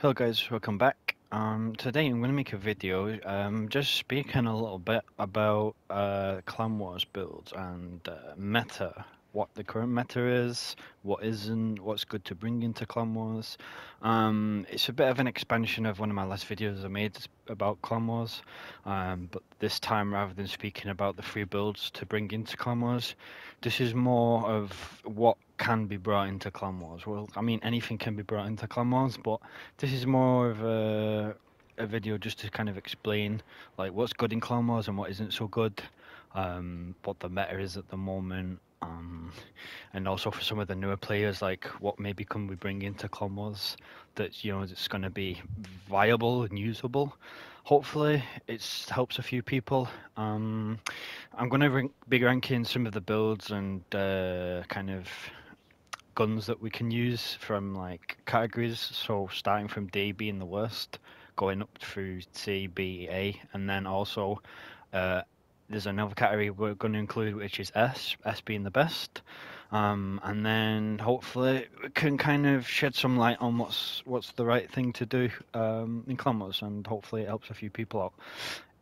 Hello guys, welcome back. Um, today I'm going to make a video um, just speaking a little bit about uh, Clan Wars builds and uh, meta, what the current meta is, what isn't, what's good to bring into Clan Wars. Um, it's a bit of an expansion of one of my last videos I made about Clan Wars, um, but this time rather than speaking about the free builds to bring into Clan Wars, this is more of what can be brought into Clan Wars. Well, I mean anything can be brought into Clan Wars, but this is more of a a video just to kind of explain like what's good in Clan Wars and what isn't so good, um, what the meta is at the moment, um, and also for some of the newer players, like what maybe can we bring into Clan Wars that you know it's going to be viable and usable. Hopefully, it helps a few people. Um, I'm going to be ranking some of the builds and uh, kind of guns that we can use from like categories. So starting from D being the worst, going up through C, B, A, and then also uh, there's another category we're going to include, which is S, S being the best. Um, and then hopefully we can kind of shed some light on what's what's the right thing to do um, in Clan and hopefully it helps a few people out.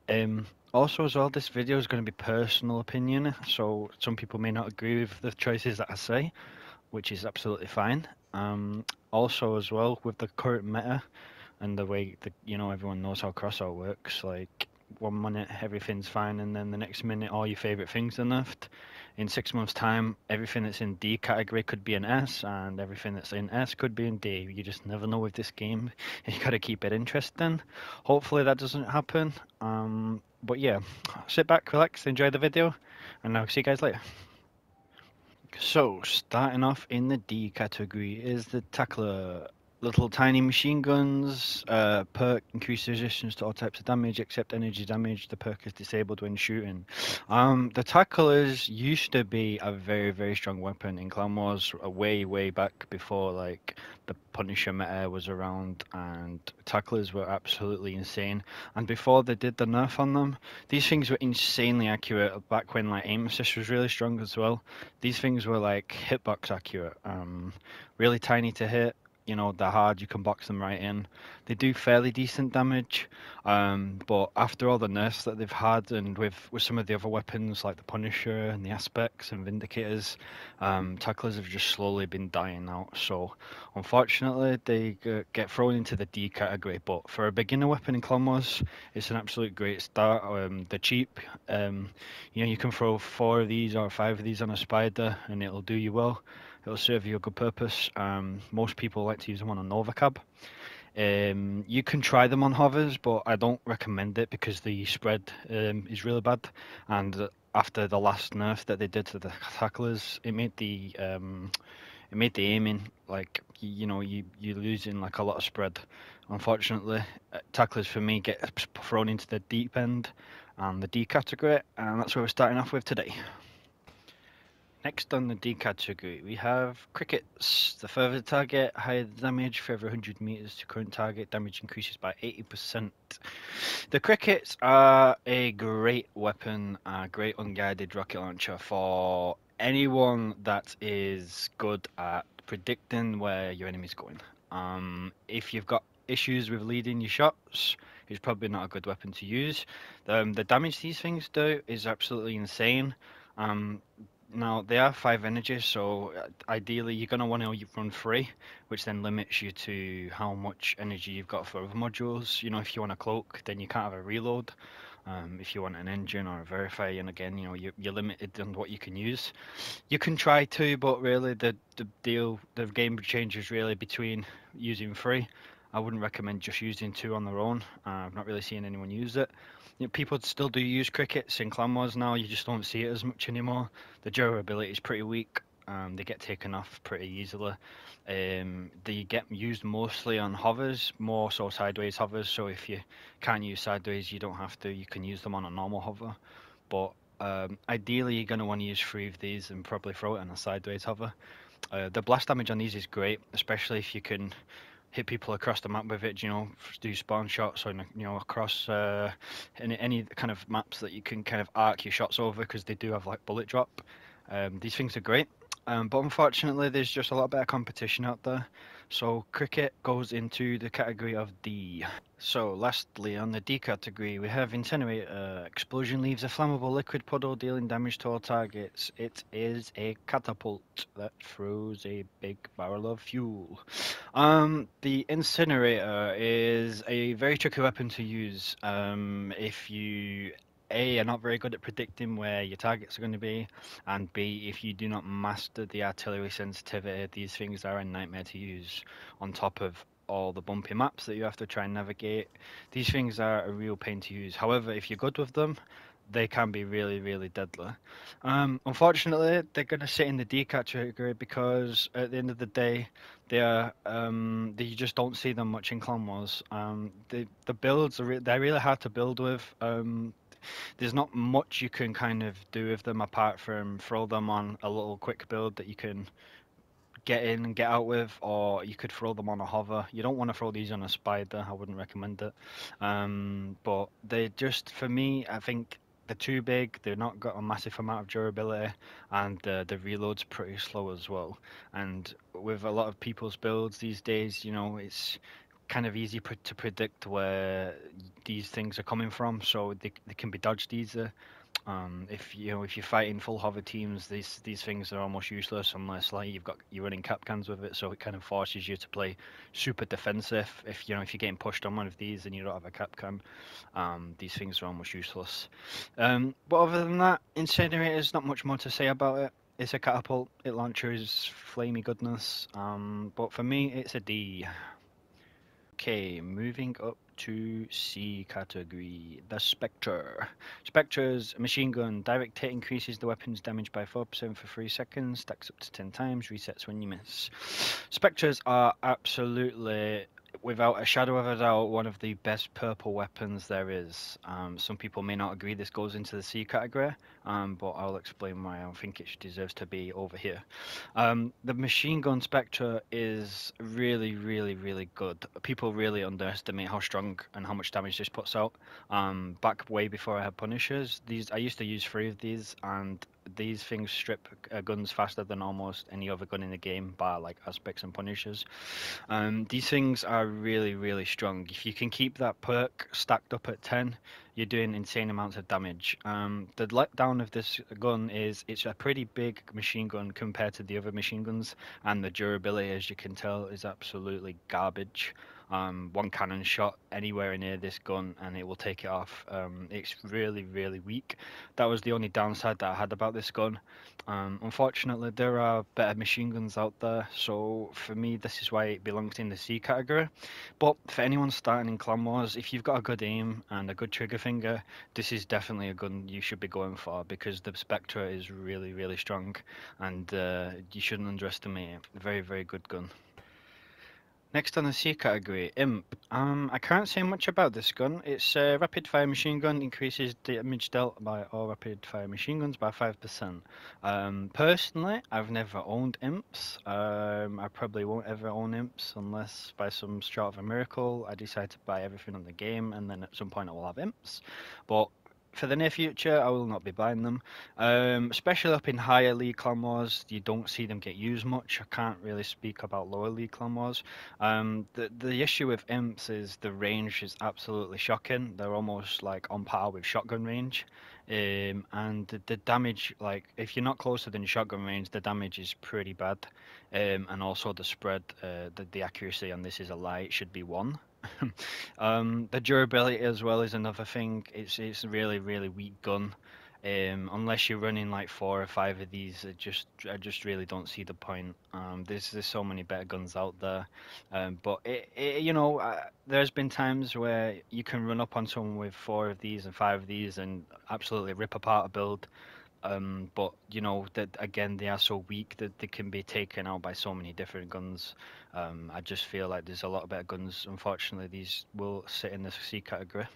Um, also, as well, this video is going to be personal opinion, so some people may not agree with the choices that I say, which is absolutely fine. Um, also, as well, with the current meta and the way that you know everyone knows how crossout works, like one minute everything's fine, and then the next minute all your favorite things are left. In six months' time, everything that's in D category could be an S, and everything that's in S could be in D. You just never know with this game. You got to keep it interesting. Hopefully that doesn't happen. Um, but yeah, sit back, relax, enjoy the video, and I'll see you guys later. So, starting off in the D category is the Tackler little tiny machine guns. Uh, perk increase resistance to all types of damage except energy damage. The perk is disabled when shooting. Um, the tacklers used to be a very very strong weapon in Clan Wars, uh, way way back before like the Punisher meta was around, and tacklers were absolutely insane. And before they did the nerf on them, these things were insanely accurate. Back when like aim assist was really strong as well, these things were like hitbox accurate. Um, really tiny to hit you know they're hard you can box them right in. They do fairly decent damage um, but after all the nerfs that they've had and with with some of the other weapons like the punisher and the aspects and vindicators um, tacklers have just slowly been dying out. So unfortunately they get thrown into the d category but for a beginner weapon in wars it's an absolute great start. Um, they're cheap. Um, you know you can throw four of these or five of these on a spider and it'll do you well it'll serve you a good purpose. Um, most people like to use them on a Nova Cab. Um, you can try them on hovers, but I don't recommend it because the spread um, is really bad. And after the last nerf that they did to the tacklers, it made the um, it made the aiming like you know you you're losing like a lot of spread. Unfortunately, uh, tacklers for me get thrown into the deep end and the D category, and that's where we're starting off with today. Next on the D category, we have crickets. The further the target, higher the damage. For every 100 meters to current target, damage increases by 80%. The crickets are a great weapon, a great unguided rocket launcher for anyone that is good at predicting where your enemy's going. Um, if you've got issues with leading your shots, it's probably not a good weapon to use. Um, the damage these things do is absolutely insane. Um, now they are five energies, so uh, ideally you're going to want to run three, which then limits you to how much energy you've got for other modules. You know, if you want a cloak, then you can't have a reload. Um, if you want an engine or a verify, and again, you know, you're, you're limited on what you can use. You can try to, but really the the deal, the game changes really between using three. I wouldn't recommend just using two on their own. Uh, I've not really seen anyone use it you know, people still do use crickets in Clan Wars now. You just don't see it as much anymore. The durability is pretty weak. Um, they get taken off pretty easily. Um, they get used mostly on hovers, more so sideways hovers. So if you can't use sideways, you don't have to. You can use them on a normal hover. But um, ideally, you're going to want to use three of these and probably throw it on a sideways hover. Uh, the blast damage on these is great, especially if you can hit people across the map with it. You know, do spawn shots or you know across uh, any any kind of maps that you can kind of arc your shots over because they do have like bullet drop. Um, these things are great. Um, but unfortunately, there's just a lot better competition out there. So cricket goes into the category of D. So lastly, on the D category, we have incinerator. Explosion leaves a flammable liquid puddle dealing damage to all targets. It is a catapult that throws a big barrel of fuel. Um, the Incinerator is a very tricky weapon to use um, if you a, are not very good at predicting where your targets are going to be, and B, if you do not master the artillery sensitivity, these things are a nightmare to use on top of all the bumpy maps that you have to try and navigate. These things are a real pain to use. However, if you're good with them, they can be really, really deadly. Um, unfortunately, they're going to sit in the D category because at the end of the day, they are um, they, you just don't see them much in Clan Wars. Um, the the builds are re- they're really hard to build with. Um, there's not much you can kind of do with them apart from throw them on a little quick build that you can get in and get out with, or you could throw them on a hover. You don't want to throw these on a spider. I wouldn't recommend it. Um, but they just, for me, I think they're too big. They're not got a massive amount of durability, and uh, the reload's pretty slow as well. And with a lot of people's builds these days, you know, it's kind of easy to predict where these things are coming from, so they, they can be dodged easier. Um, if you know if you're fighting full hover teams, these these things are almost useless unless like you've got you're running Kapkans with it, so it kind of forces you to play super defensive. If you know if you're getting pushed on one of these and you don't have a Kapkan, um, these things are almost useless. Um, but other than that, Incinerators not much more to say about it. It's a catapult. It launches flamey goodness. Um, but for me, it's a D. Okay, moving up to C category, the Spectre. Spectre's machine gun. Direct hit increases the weapon's damage by 4% for 3 seconds, stacks up to 10 times, resets when you miss. Spectres are absolutely without a shadow of a doubt, one of the best purple weapons there is. Um, some people may not agree this goes into the C category, um, but I'll explain why I think it deserves to be over here. Um, the machine gun Spectre is really, really, really good. People really underestimate how strong and how much damage this puts out. Um, back way before I had Punishers, these I used to use three of these, and these things strip uh, guns faster than almost any other gun in the game, by like aspects and punishers. Um, these things are really, really strong. If you can keep that perk stacked up at 10, you're doing insane amounts of damage. Um, the letdown of this gun is it's a pretty big machine gun compared to the other machine guns, and the durability, as you can tell, is absolutely garbage. Um, one cannon shot anywhere near this gun and it will take it off. Um, it's really, really weak. That was the only downside that I had about this gun. Um, unfortunately, there are better machine guns out there, so for me, this is why it belongs in the C category. But for anyone starting in Clan Wars, if you've got a good aim and a good trigger finger, this is definitely a gun you should be going for because the Spectre is really, really strong and uh, you shouldn't underestimate it. Very, very good gun. Next on the C category, Imp. Um, I can't say much about this gun. It's a rapid fire machine gun, increases damage dealt by all rapid fire machine guns by 5%. Um, personally, I've never owned Imps. Um, I probably won't ever own Imps unless by some sort of a miracle I decide to buy everything on the game and then at some point I will have Imps. But for the near future, I will not be buying them. Um, especially up in higher league clan wars, you don't see them get used much. I can't really speak about lower league clan wars. Um, the the issue with imps is the range is absolutely shocking. They're almost like on par with shotgun range. Um, and the, the, damage, like if you're not closer than shotgun range, the damage is pretty bad. Um, and also the spread, uh, the, the accuracy on this is a lie. It should be one. um, the durability as well is another thing. It's it's a really really weak gun. Um, unless you're running like four or five of these, I just I just really don't see the point. Um, there's there's so many better guns out there, um, but it, it, you know uh, there's been times where you can run up on someone with four of these and five of these and absolutely rip apart a build. Um, but you know that again they are so weak that they can be taken out by so many different guns. Um, I just feel like there's a lot of better guns. Unfortunately, these will sit in the C category.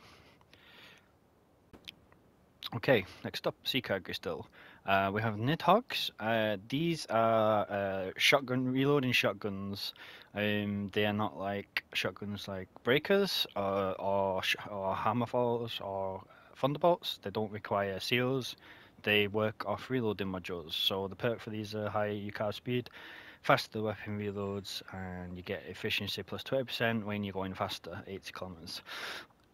Okay, next up, C category still. Uh, we have Nidhogg's. Uh, these are uh, shotgun reloading shotguns. Um, they are not like shotguns like breakers or or, or hammerfalls or thunderbolts. They don't require seals they work off reloading modules. So the perk for these are higher UCAR speed, faster weapon reloads, and you get efficiency plus 20% when you're going faster, 80 kilometers.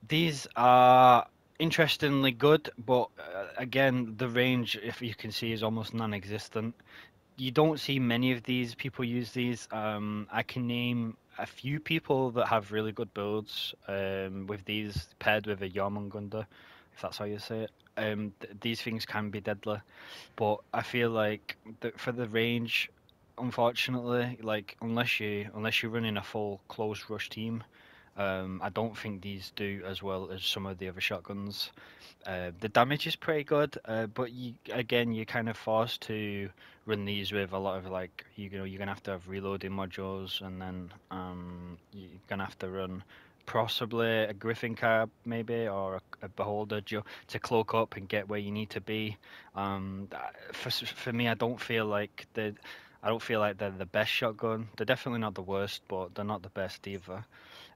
These are interestingly good, but uh, again, the range, if you can see, is almost non-existent. You don't see many of these people use these. Um, I can name a few people that have really good builds um, with these paired with a Jormungandr, if that's how you say it. Um, th- these things can be deadly, but I feel like th- for the range, unfortunately, like unless you unless you're running a full close rush team, um, I don't think these do as well as some of the other shotguns. Uh, the damage is pretty good, uh, but you again you're kind of forced to run these with a lot of like you know you're gonna have to have reloading modules, and then um, you're gonna have to run possibly a Griffon cab maybe or a, a beholder to, to cloak up and get where you need to be. Um, for for me, I don't feel like the I don't feel like they're the best shotgun. They're definitely not the worst, but they're not the best either.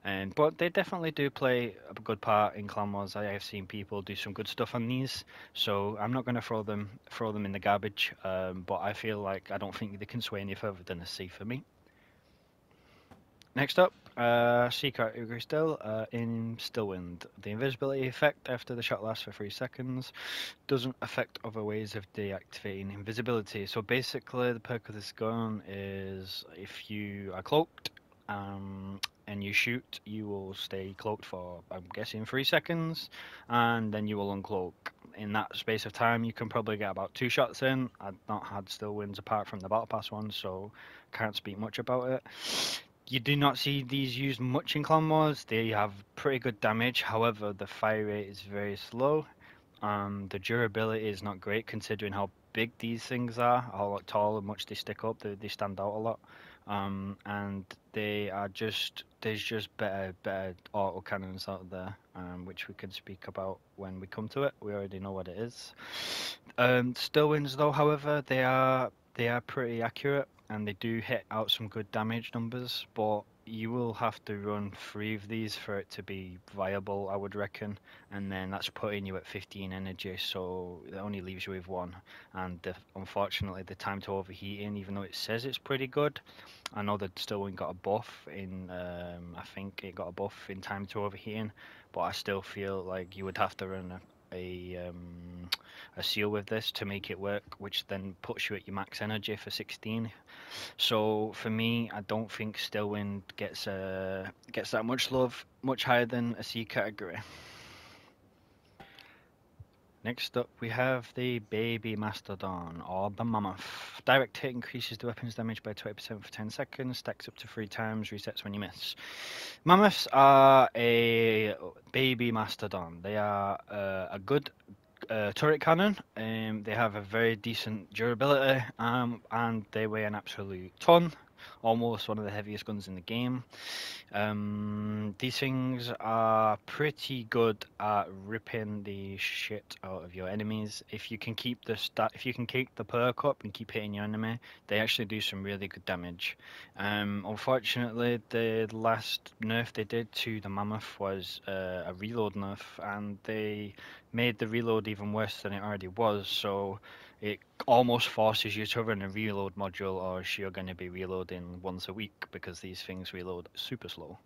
And but they definitely do play a good part in Clan Wars. I have seen people do some good stuff on these, so I'm not going to throw them throw them in the garbage. Um, but I feel like I don't think they can sway any further than a C for me. Next up, uh, C category still, uh, in Stillwind. The invisibility effect after the shot lasts for 3 seconds doesn't affect other ways of deactivating invisibility. So basically, the perk of this gun is if you are cloaked um, and you shoot, you will stay cloaked for, I'm guessing, 3 seconds, and then you will uncloak. In that space of time, you can probably get about two shots in. I've not had Stillwinds apart from the Battle Pass one, so can't speak much about it you do not see these used much in Clan Wars. They have pretty good damage. However, the fire rate is very slow. Um, the durability is not great considering how big these things are, how tall and much they stick up. They, they stand out a lot. Um, and they are just there's just better better auto cannons out there, um, which we can speak about when we come to it. We already know what it is. Um, Stillwinds, though, however, they are they are pretty accurate and they do hit out some good damage numbers, but you will have to run three of these for it to be viable, I would reckon. And then that's putting you at 15 energy, so it only leaves you with one. And the, unfortunately, the time to overheating, even though it says it's pretty good, I know that still got a buff in. Um, I think it got a buff in time to overheating, but I still feel like you would have to run a a um, a seal with this to make it work, which then puts you at your max energy for 16. So for me, I don't think Stillwind gets uh, gets that much love, much higher than a C category. Next up, we have the Baby Mastodon, or the Mammoth. Direct hit increases the weapon's damage by 20% for 10 seconds, stacks up to 3 times, resets when you miss. Mammoths are a Baby Mastodon. They are uh, a good uh, turret cannon. Um, they have a very decent durability, um, and they weigh an absolute ton almost one of the heaviest guns in the game. Um, these things are pretty good at ripping the shit out of your enemies. If you can keep the stat, if you can keep the perk up and keep hitting your enemy, they actually do some really good damage. Um, unfortunately, the last nerf they did to the mammoth was uh, a reload nerf, and they made the reload even worse than it already was. So it almost forces you to run a reload module or you're going to be reloading once a week because these things reload super slow.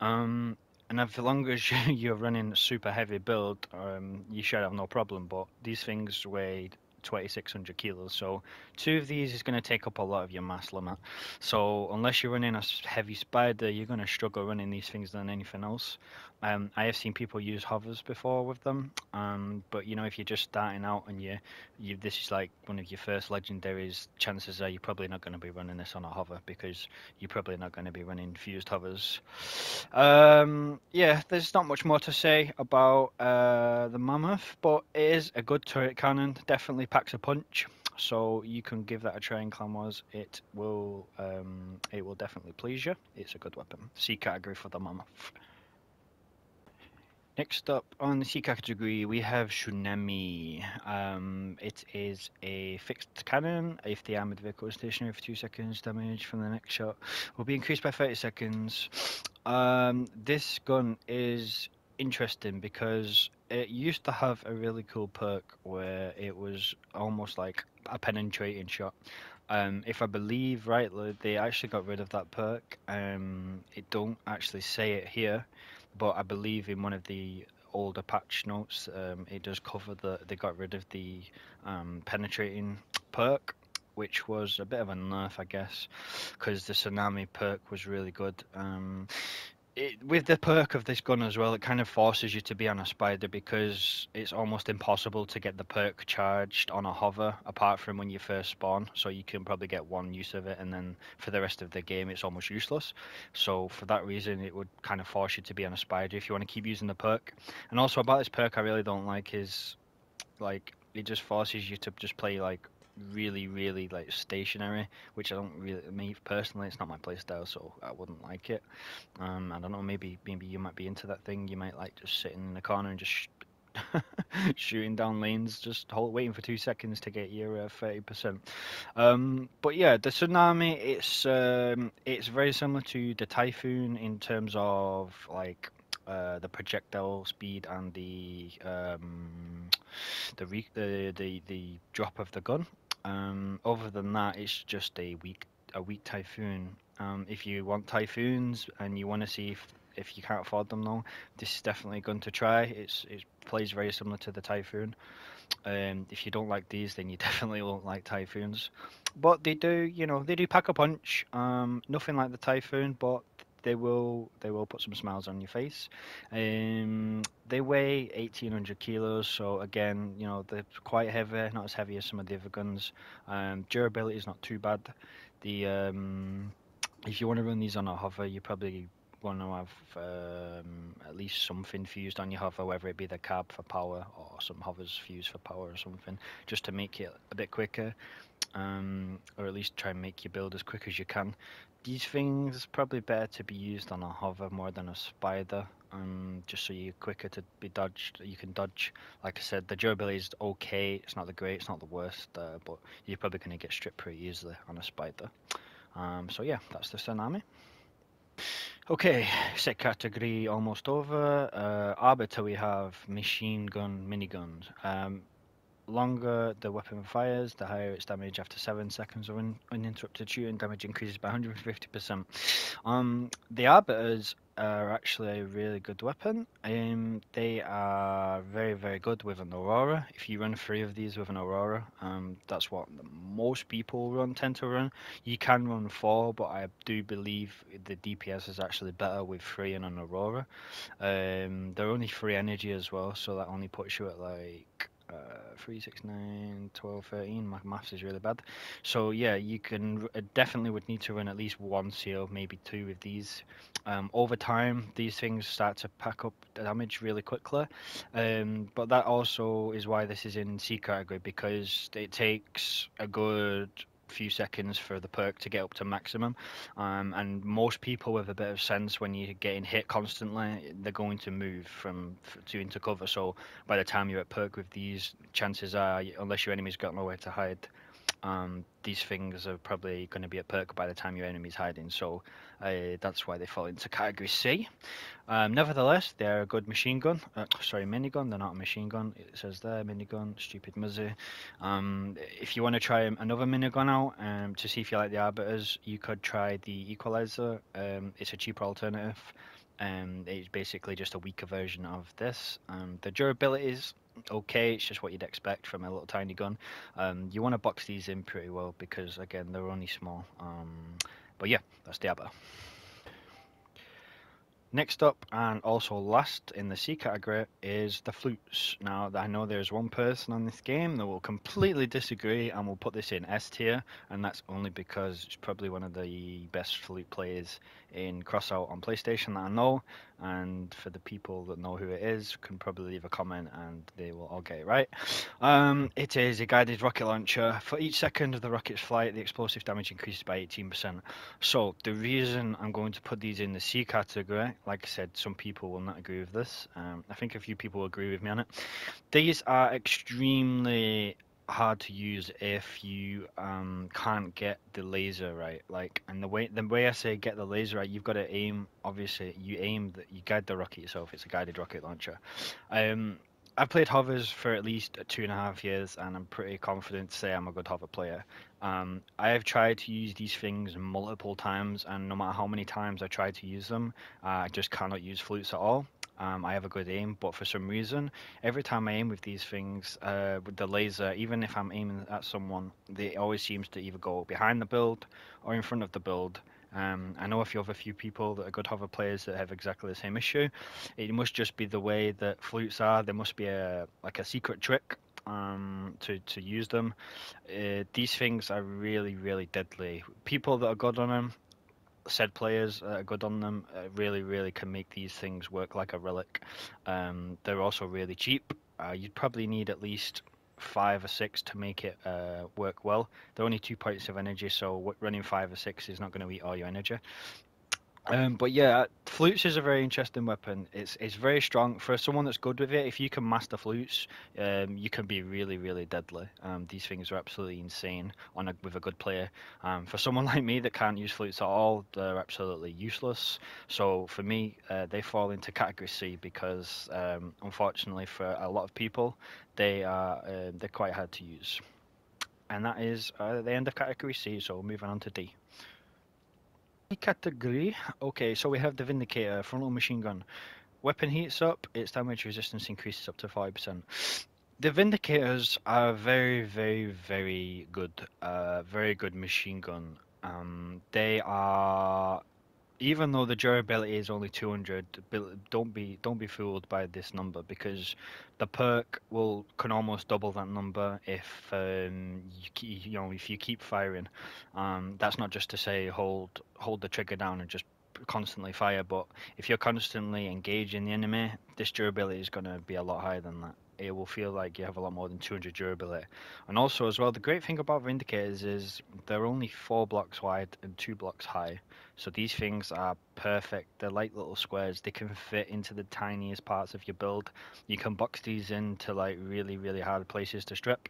Um, and as long as you're running a super heavy build, um, you should have no problem. But these things weigh 2600 kilos, so two of these is going to take up a lot of your mass limit. So unless you're running a heavy spider, you're going to struggle running these things than anything else. Um, I have seen people use hovers before with them, um, but you know if you're just starting out and you, you this is like one of your first legendaries, chances are you're probably not going to be running this on a hover because you're probably not going to be running fused hovers. Um, yeah, there's not much more to say about uh, the mammoth, but it is a good turret cannon. Definitely packs a punch so you can give that a try in Clan Wars. It will, um, it will definitely please you. It's a good weapon. C category for the mammoth. Next up on the C category, we have Tsunami. Um, it is a fixed cannon. If the armored vehicle is stationary for 2 seconds, damage from the next shot will be increased by 30 seconds. Um, this gun is interesting because it used to have a really cool perk where it was almost like a penetrating shot. Um, if I believe rightly, they actually got rid of that perk. Um, it don't actually say it here, but I believe in one of the older patch notes, um, it does cover that they got rid of the um, penetrating perk, which was a bit of a nerf, I guess, because the tsunami perk was really good. Um, it, with the perk of this gun as well, it kind of forces you to be on a spider because it's almost impossible to get the perk charged on a hover apart from when you first spawn. So you can probably get one use of it, and then for the rest of the game, it's almost useless. So for that reason, it would kind of force you to be on a spider if you want to keep using the perk. And also about this perk, I really don't like is like it just forces you to just play like really, really like stationary, which I don't really. Me personally, it's not my playstyle, so I wouldn't like it. Um, I don't know. Maybe maybe you might be into that thing. You might like just sitting in the corner and just. Sh- shooting down lanes, just hold, waiting for two seconds to get your uh, thirty uh, percent. Um, but yeah, the tsunami, it's um, it's very similar to the typhoon in terms of like uh, the projectile speed and the um, the, re- the the the drop of the gun. Um, other than that, it's just a weak a weak typhoon. Um, if you want typhoons and you want to see if, if you can't afford them though, this is definitely going to try. It's it plays very similar to the typhoon. Um, if you don't like these, then you definitely won't like typhoons. But they do, you know, they do pack a punch. Um, nothing like the typhoon, but they will they will put some smiles on your face. Um, they weigh 1800 kilos, so again, you know they're quite heavy, not as heavy as some of the other guns. Um, durability is not too bad. The um, if you want to run these on a hover, you probably want to have um, at least something fused on your hover, whether it be the cab for power or some hovers fused for power or something, just to make it a bit quicker, um, or at least try and make your build as quick as you can these things probably better to be used on a hover more than a spider, um, just so you're quicker to be dodged. You can dodge. Like I said, the durability is okay. It's not the great. It's not the worst, uh, but you're probably going to get stripped pretty easily on a spider. Um, so yeah, that's the tsunami. Okay, set category almost over. Uh, arbiter we have machine gun miniguns. Um, longer the weapon fires, the higher its damage after 7 seconds of un uninterrupted shooting. Damage increases by 150%. Um, the Arbiters are actually a really good weapon. Um, they are very, very good with an Aurora. If you run three of these with an Aurora, um, that's what most people run tend to run. You can run four, but I do believe the DPS is actually better with three and an Aurora. Um, they're only free energy as well, so that only puts you at like uh, 3, 6, 9, 12, 13. My maths is really bad. So yeah, you can uh, definitely would need to run at least one seal, maybe two with these. Um, over time, these things start to pack up damage really quickly. Um, but that also is why this is in C category because it takes a good few seconds for the perk to get up to maximum. Um, and most people with a bit of sense, when you're getting hit constantly, they're going to move from to into cover. So by the time you're at perk with these, chances are, unless your enemy's got nowhere to hide, um, these things are probably going to be at perk by the time your enemy's hiding. So uh, that's why they fall into category C. Um, nevertheless, they're a good machine gun. Uh, sorry, minigun. They're not a machine gun. It says there, minigun. Stupid muzzy. Um, if you want to try another minigun out um, to see if you like the arbiters, you could try the equalizer. Um, it's a cheaper alternative. Um, it's basically just a weaker version of this. The durability is okay. It's just what you'd expect from a little tiny gun. Um, you want to box these in pretty well because again they're only small. Um, but yeah, that's the Abba. Next up, and also last in the C category, is the flutes. Now, I know there's one person on this game that will completely disagree and will put this in S tier, and that's only because it's probably one of the best flute players in Crossout on PlayStation that I know, and for the people that know who it is, can probably leave a comment and they will all get it right. Um, it is a guided rocket launcher. For each second of the rocket's flight, the explosive damage increases by 18%. So the reason I'm going to put these in the C category, like I said, some people will not agree with this. Um, I think a few people agree with me on it. These are extremely hard to use if you um, can't get the laser right. Like, and the way the way I say get the laser right, you've got to aim. Obviously, you aim that you guide the rocket yourself. It's a guided rocket launcher. Um, I've played hovers for at least two and a half years, and I'm pretty confident to say I'm a good hover player. Um, I have tried to use these things multiple times, and no matter how many times I try to use them, uh, I just cannot use flutes at all. Um, I have a good aim, but for some reason, every time I aim with these things, uh, with the laser, even if I'm aiming at someone, they always seems to either go behind the build or in front of the build. Um, I know a few other few people that are good hover players that have exactly the same issue. It must just be the way that flutes are. There must be a like a secret trick um, to to use them. Uh, these things are really really deadly. People that are good on them said players are good on them uh, really, really can make these things work like a relic. Um, they're also really cheap. Uh, you'd probably need at least five or six to make it uh, work well. They're only two points of energy, so running five or six is not going to eat all your energy. Um, but yeah, flutes is a very interesting weapon. It's it's very strong for someone that's good with it. If you can master flutes, um, you can be really really deadly. Um, these things are absolutely insane on a, with a good player. Um, for someone like me that can't use flutes at all, they're absolutely useless. So for me, uh, they fall into category C because um, unfortunately for a lot of people, they are uh, they're quite hard to use. And that is uh, the end of category C. So moving on to D category. Okay, so we have the Vindicator, frontal machine gun. Weapon heats up, its damage resistance increases up to 5%. The Vindicators are very, very, very good. Uh, very good machine gun. Um, they are even though the durability is only 200 don't be don't be fooled by this number because the perk will can almost double that number if um, you, you know if you keep firing um, that's not just to say hold hold the trigger down and just constantly fire but if you're constantly engaging the enemy this durability is going to be a lot higher than that it will feel like you have a lot more than 200 durability. And also, as well, the great thing about Vindicators is they're only four blocks wide and two blocks high. So these things are perfect. They're like little squares. They can fit into the tiniest parts of your build. You can box these into like really, really hard places to strip.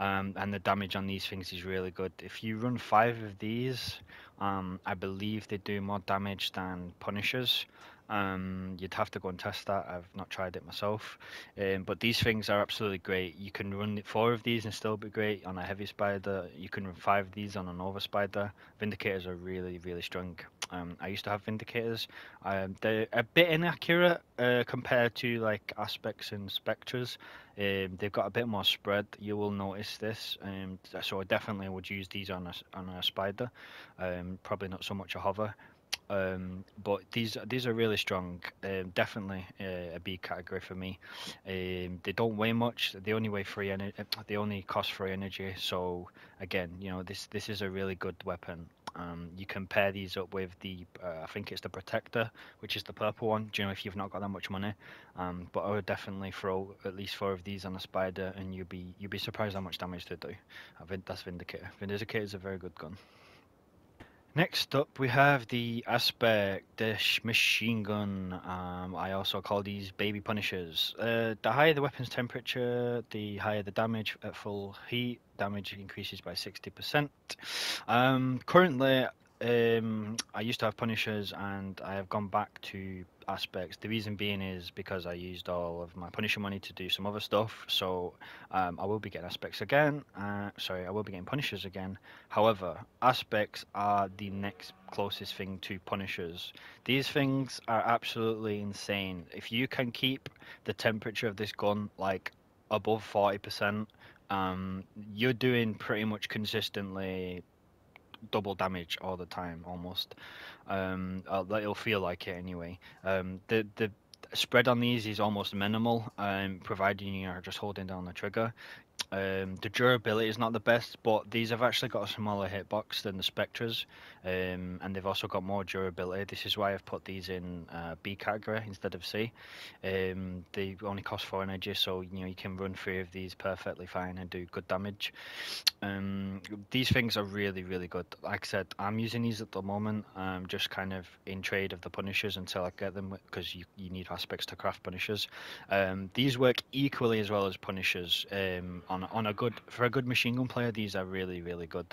Um, and the damage on these things is really good. If you run five of these, um, I believe they do more damage than Punishers. Um, you'd have to go and test that. I've not tried it myself. Um, but these things are absolutely great. You can run four of these and still be great on a heavy spider. You can run five of these on a nova spider. Vindicators are really, really strong. Um, I used to have Vindicators. Um, they're a bit inaccurate uh, compared to like aspects and Spectres. Um, they've got a bit more spread. You will notice this. Um, so I definitely would use these on a on a spider. Um, probably not so much a hover. Um, but these these are really strong. Um, definitely uh, a B category for me. Um, they don't weigh much. They only weigh free energy. They only cost free energy. So again, you know this this is a really good weapon. Um, you can pair these up with the uh, I think it's the protector, which is the purple one. Do you know if you've not got that much money? Um, but I would definitely throw at least four of these on a spider, and you'd be you'd be surprised how much damage they do. I think That's Vindicator. Vindicator is a very good gun. Next up, we have the Aspect Dish Machine Gun. Um, I also call these Baby Punishers. Uh, the higher the weapon's temperature, the higher the damage at full heat. Damage increases by 60%. Um, currently, um, I used to have Punishers and I have gone back to aspects. The reason being is because I used all of my Punisher money to do some other stuff. So um, I will be getting aspects again. Uh, sorry, I will be getting Punishers again. However, aspects are the next closest thing to Punishers. These things are absolutely insane. If you can keep the temperature of this gun like above 40%, um, you're doing pretty much consistently double damage all the time almost. Um, uh, it'll feel like it anyway. Um, the the spread on these is almost minimal, um, providing you are just holding down the trigger. Um, the durability is not the best, but these have actually got a smaller hitbox than the Spectres, um, and they've also got more durability. This is why I've put these in uh, B category instead of C. Um, they only cost four energy, so you know you can run three of these perfectly fine and do good damage. Um, these things are really, really good. Like I said, I'm using these at the moment, um, just kind of in trade of the Punishers until I get them, because you, you need aspects to craft Punishers. Um, these work equally as well as Punishers on on a good for a good machine gun player. These are really really good.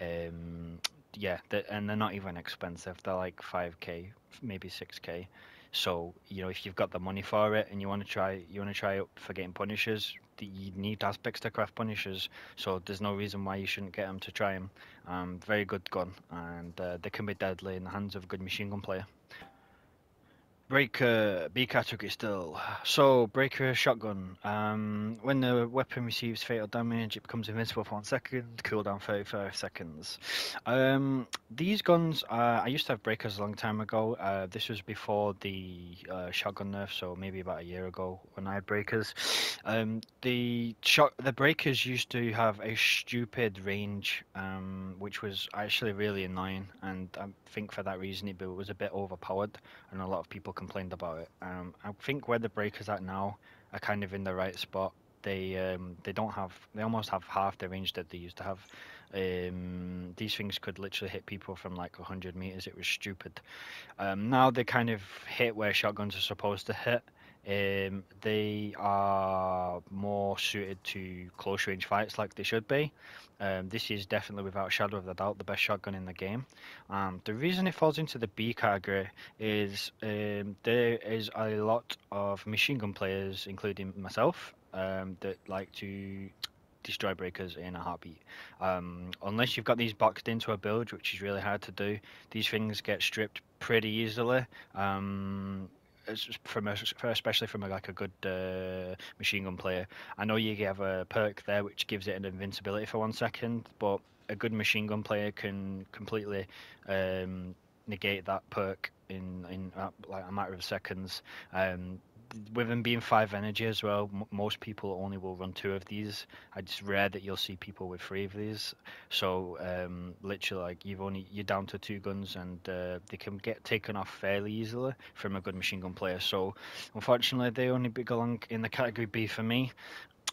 Um, yeah, they're, and they're not even expensive. They're like five k, maybe six k. So you know if you've got the money for it and you want to try you want to try it for getting Punishers, you need aspects to craft Punishers. So there's no reason why you shouldn't get them to try them. Um, very good gun, and uh, they can be deadly in the hands of a good machine gun player. Breaker B category still. So breaker shotgun. Um, when the weapon receives fatal damage, it becomes invincible for one second. Cooldown 35 seconds. Um, these guns, uh, I used to have breakers a long time ago. Uh, this was before the uh, shotgun nerf, so maybe about a year ago when I had breakers. Um, the shot, the breakers used to have a stupid range, um, which was actually really annoying, and I think for that reason it was a bit overpowered, and a lot of people complained about it. Um, I think where the breakers at now are kind of in the right spot. They um, they don't have they almost have half the range that they used to have. Um, these things could literally hit people from like 100 meters. It was stupid. Um, now they kind of hit where shotguns are supposed to hit. Um, they are more suited to close range fights like they should be. Um, this is definitely, without shadow of a doubt, the best shotgun in the game. Um, the reason it falls into the B category is um, there is a lot of machine gun players, including myself, um, that like to destroy breakers in a heartbeat. Um, unless you've got these boxed into a build, which is really hard to do, these things get stripped pretty easily. Um, from a, especially from a, like a good uh, machine gun player. I know you have a perk there which gives it an invincibility for one second, but a good machine gun player can completely um, negate that perk in in like a matter of seconds. Um, with them being five energy as well, m- most people only will run two of these. It's rare that you'll see people with three of these. So um, literally, like you've only you're down to two guns, and uh, they can get taken off fairly easily from a good machine gun player. So unfortunately, they only belong in the category B for me.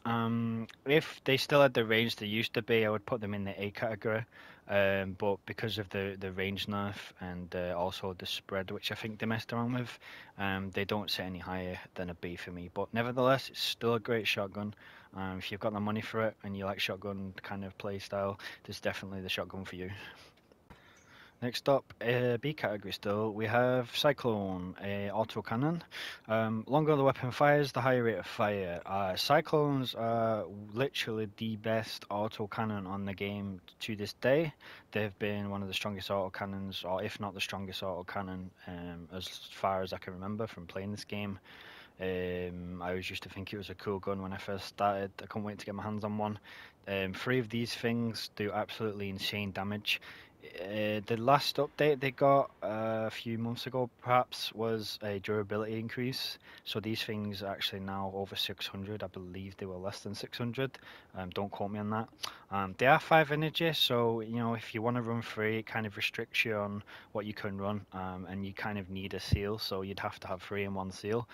Um, if they still had the range they used to be, I would put them in the A category. Um, but because of the, the range nerf and uh, also the spread, which I think they messed around with, um, they don't sit any higher than a B for me. But nevertheless, it's still a great shotgun. Um, if you've got the money for it and you like shotgun kind of play style, there's definitely the shotgun for you. Next up, uh, B category still, we have Cyclone, a auto cannon. Um, longer the weapon fires, the higher rate of fire. Uh, Cyclones are literally the best auto cannon on the game to this day. They've been one of the strongest auto cannons, or if not the strongest auto cannon, um, as far as I can remember from playing this game. Um, I always used to think it was a cool gun when I first started. I couldn't wait to get my hands on one. Um, three of these things do absolutely insane damage uh, the last update they got uh, a few months ago, perhaps, was a durability increase. So these things are actually now over 600. I believe they were less than 600. Um, don't quote me on that. Um, they are five energy, so you know if you want to run three, it kind of restricts you on what you can run, um, and you kind of need a seal, so you'd have to have three in one seal.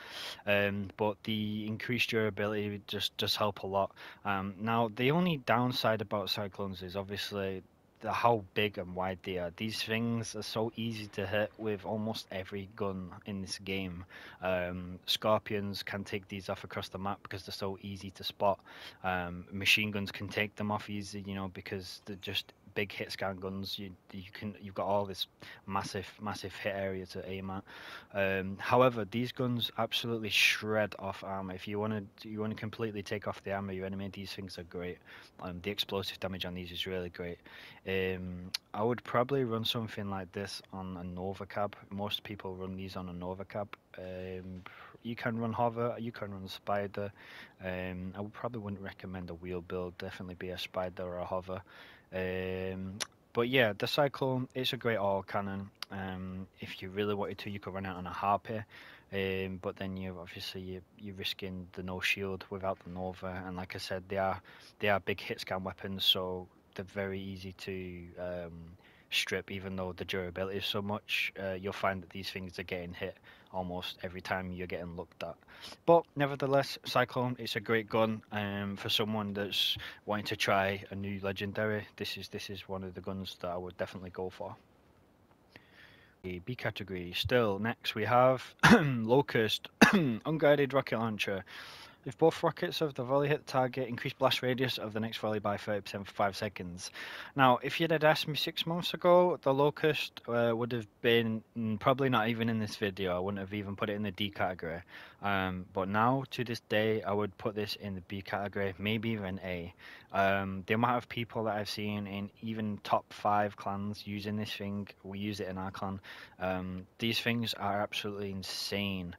Um, but the increased durability just just help a lot. Um, now the only downside about cyclones is obviously the, how big and wide they are. These things are so easy to hit with almost every gun in this game. Um, scorpions can take these off across the map because they're so easy to spot. Um, machine guns can take them off easy, you know, because they're just big hit scan guns, you you can you've got all this massive massive hit area to aim at. Um, however, these guns absolutely shred off armor. If you want to you want to completely take off the armor your enemy, these things are great. Um, the explosive damage on these is really great. Um, I would probably run something like this on a Nova cab. Most people run these on a Nova cab. Um, you can run hover, you can run spider. Um, I would probably wouldn't recommend a wheel build. Definitely be a spider or a hover. Um, but yeah, the Cyclone it's a great auto cannon. Um, if you really wanted to, you could run it on a Harpy. Um, but then you obviously you, you're risking the no shield without the Nova, and like I said, they are they are big hit scan weapons, so they're very easy to um, strip. Even though the durability is so much, uh, you'll find that these things are getting hit almost every time you're getting looked at. But nevertheless, Cyclone it's a great gun um, for someone that's wanting to try a new legendary. This is this is one of the guns that I would definitely go for. The B category. Still next we have Locust, unguided rocket launcher. If both rockets of the volley hit the target, increase blast radius of the next volley by 30% for 5 seconds. Now, if you'd had asked me six months ago, the Locust uh, would have been mm, probably not even in this video. I wouldn't have even put it in the D category. Um, but now, to this day, I would put this in the B category, maybe even A. Um, the amount of people that I've seen in even top five clans using this thing, we use it in our clan. Um, these things are absolutely insane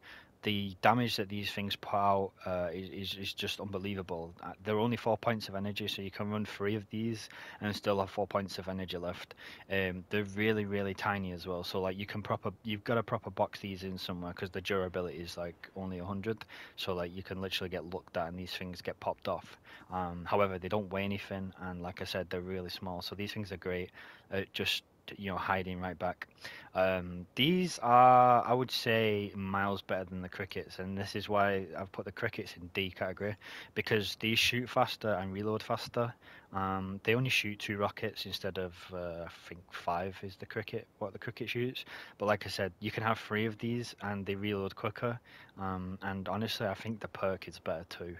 the damage that these things put out uh, is, is, just unbelievable. Uh, they're only four points of energy, so you can run three of these and still have four points of energy left. Um, they're really really tiny as well, so like you can proper you've got to proper box these in somewhere because the durability is like only a hundred, so like you can literally get looked at and these things get popped off. Um, however, they don't weigh anything, and like I said, they're really small, so these things are great. Uh, just you know hiding right back. Um, these are, I would say, miles better than the crickets, and this is why I've put the crickets in D category because these shoot faster and reload faster. Um, they only shoot two rockets instead of uh, I think five is the cricket what the cricket shoots. But like I said, you can have three of these and they reload quicker. Um, and honestly, I think the perk is better too.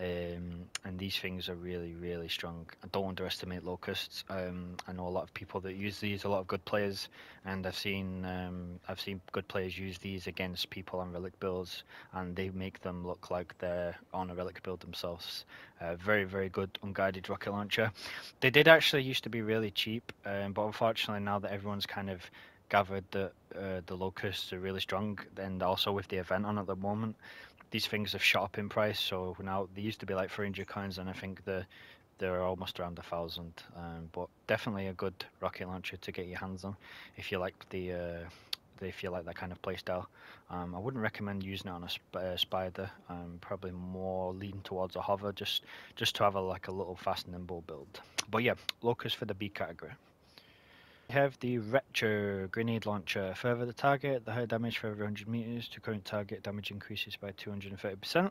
Um, and these things are really really strong. I don't underestimate locusts. Um, I know a lot of people that use these, a lot of good players, and I've seen um, I've seen good players use these against people on relic builds, and they make them look like they're on a relic build themselves. Uh, very very good unguided rocket launcher. They did actually used to be really cheap, um, but unfortunately now that everyone's kind of gathered that uh, the locusts are really strong, and also with the event on at the moment, these things have shot up in price. So now they used to be like 300 coins, and I think the they're almost around a thousand. Um, but definitely a good rocket launcher to get your hands on if you like the uh, if you like that kind of playstyle. Um, I wouldn't recommend using it on a sp uh, spider. Um, probably more lean towards a hover, just just to have a like a little fast nimble build. But yeah, locust for the B category. Have the Retcher grenade launcher. Further the target, the higher damage for every 100 meters to current target damage increases by 230%.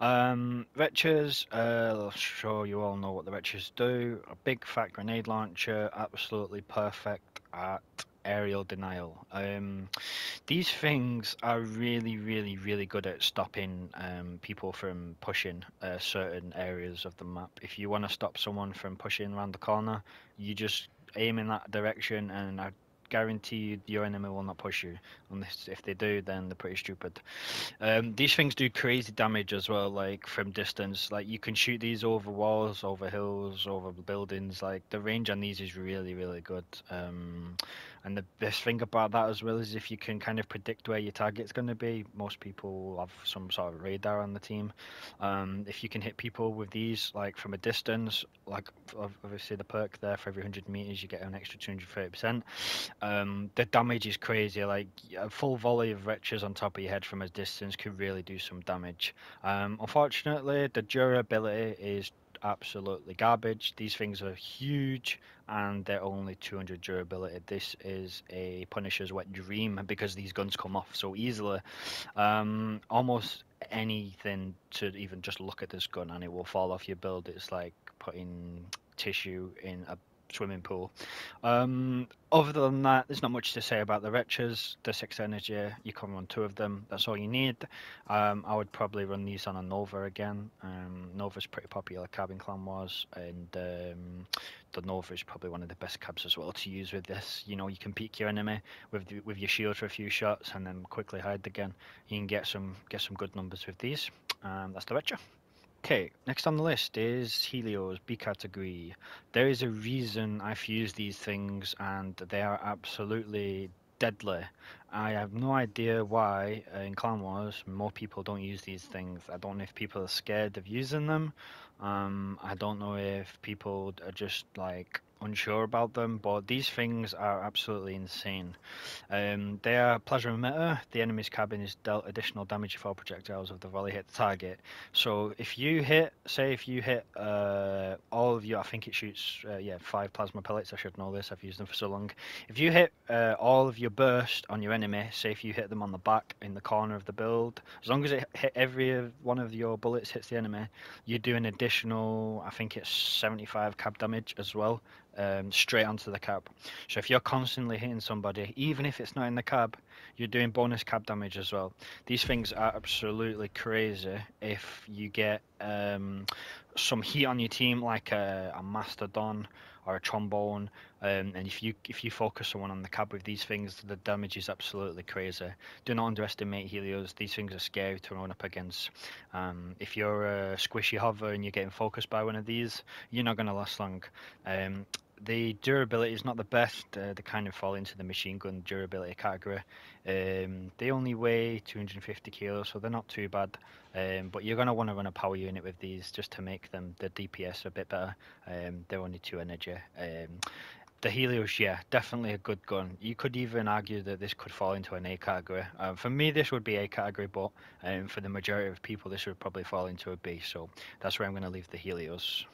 Um, uh, I'm sure you all know what the Retchers do. A big fat grenade launcher, absolutely perfect at aerial denial. Um, these things are really, really, really good at stopping um, people from pushing uh, certain areas of the map. If you want to stop someone from pushing around the corner, you just aim in that direction, and I guarantee you your enemy will not push you. Unless if they do, then they're pretty stupid. Um, these things do crazy damage as well, like from distance. Like you can shoot these over walls, over hills, over buildings. Like the range on these is really, really good. Um, and the best thing about that as well is if you can kind of predict where your target's going to be. Most people have some sort of radar on the team. Um, if you can hit people with these, like from a distance, like obviously the perk there for every 100 meters, you get an extra 230%. Um, the damage is crazy. Like a full volley of retchers on top of your head from a distance could really do some damage. Um, unfortunately, the durability is absolutely garbage. These things are huge and they're only 200 durability. This is a Punisher's wet dream because these guns come off so easily. Um, almost anything to even just look at this gun and it will fall off your build. It's like putting tissue in a swimming pool. Um, other than that, there's not much to say about the Retchers. The 6 energy, you can run two of them. That's all you need. Um, I would probably run these on a Nova again. Um, Nova's pretty popular cab in Clan Wars, and um, the Nova is probably one of the best cabs as well to use with this. You know, you can peek your enemy with the, with your shield for a few shots, and then quickly hide again. You can get some get some good numbers with these. Um, that's the Retcher. Okay, next on the list is Helios B category. There is a reason I fuse these things and they are absolutely deadly. I have no idea why uh, in Clan Wars more people don't use these things. I don't know if people are scared of using them. Um, I don't know if people are just like unsure about them, but these things are absolutely insane. Um, they are plasma emitter. The enemy's cabin is dealt additional damage if all projectiles of the volley hit the target. So if you hit, say, if you hit uh, all of your, I think it shoots, uh, yeah, five plasma pellets. I should know this. I've used them for so long. If you hit uh, all of your burst on your enemy, say if you hit them on the back in the corner of the build, as long as it hit every one of your bullets hits the enemy, you do an additional, I think it's 75 cab damage as well um, straight onto the cab. So if you're constantly hitting somebody, even if it's not in the cab, you're doing bonus cab damage as well. These things are absolutely crazy if you get um, some heat on your team, like a, a Mastodon or a Trombone, um, and if you if you focus someone on the cab with these things, the damage is absolutely crazy. Do not underestimate Helios. These things are scary to run up against. Um, if you're a squishy hover and you're getting focused by one of these, you're not going to last long. Um, the durability is not the best. Uh, they kind of fall into the machine gun durability category. Um, they only weigh 250 kilos, so they're not too bad. Um, but you're going to want to run a power unit with these just to make them the DPS a bit better. Um, they're only two energy. Um, the Helios, yeah, definitely a good gun. You could even argue that this could fall into an A category. Um, for me, this would be A category, but um, for the majority of people, this would probably fall into a B. So that's where I'm going to leave the Helios.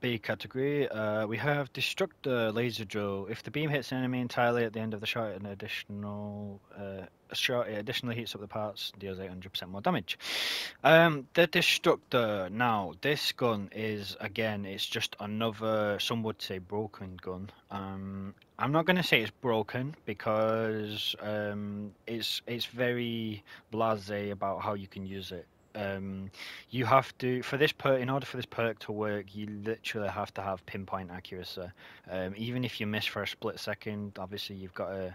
B category, uh, we have Destructor Laser Drill. If the beam hits an enemy entirely at the end of the shot, an additional uh, shot, it additionally heats up the parts, deals 800% more damage. Um, the Destructor, now, this gun is, again, it's just another, some would say broken gun. Um, I'm not going to say it's broken because um, it's it's very blasé about how you can use it um, you have to for this perk in order for this perk to work you literally have to have pinpoint accuracy. Um, even if you miss for a split second obviously you've got to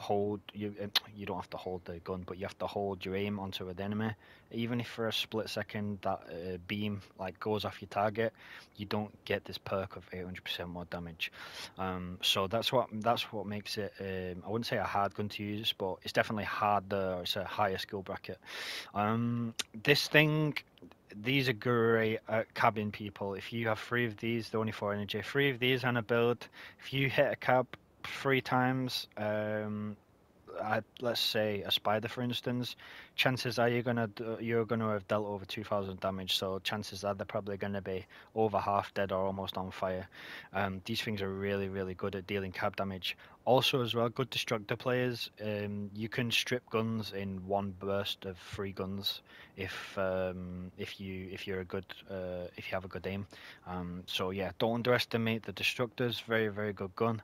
hold you uh, you don't have to hold the gun but you have to hold your aim onto an enemy. Even if for a split second that uh, beam like goes off your target you don't get this perk of 800% more damage. Um, so that's what that's what makes it um, I wouldn't say a hard gun to use but it's definitely harder it's a higher skill bracket. Um, this thing these are great at cabin people. If you have three of these, the only four energy, three of these on a build, if you hit a cab three times, um, I, let's say a spider, for instance, chances are you're gonna you're gonna have dealt over 2,000 damage. So chances are they're probably gonna be over half dead or almost on fire. Um, these things are really really good at dealing cab damage. Also, as well, good destructor players. Um, you can strip guns in one burst of three guns if um, if you if you're a good uh, if you have a good aim. Um, so yeah, don't underestimate the destructors. Very very good gun.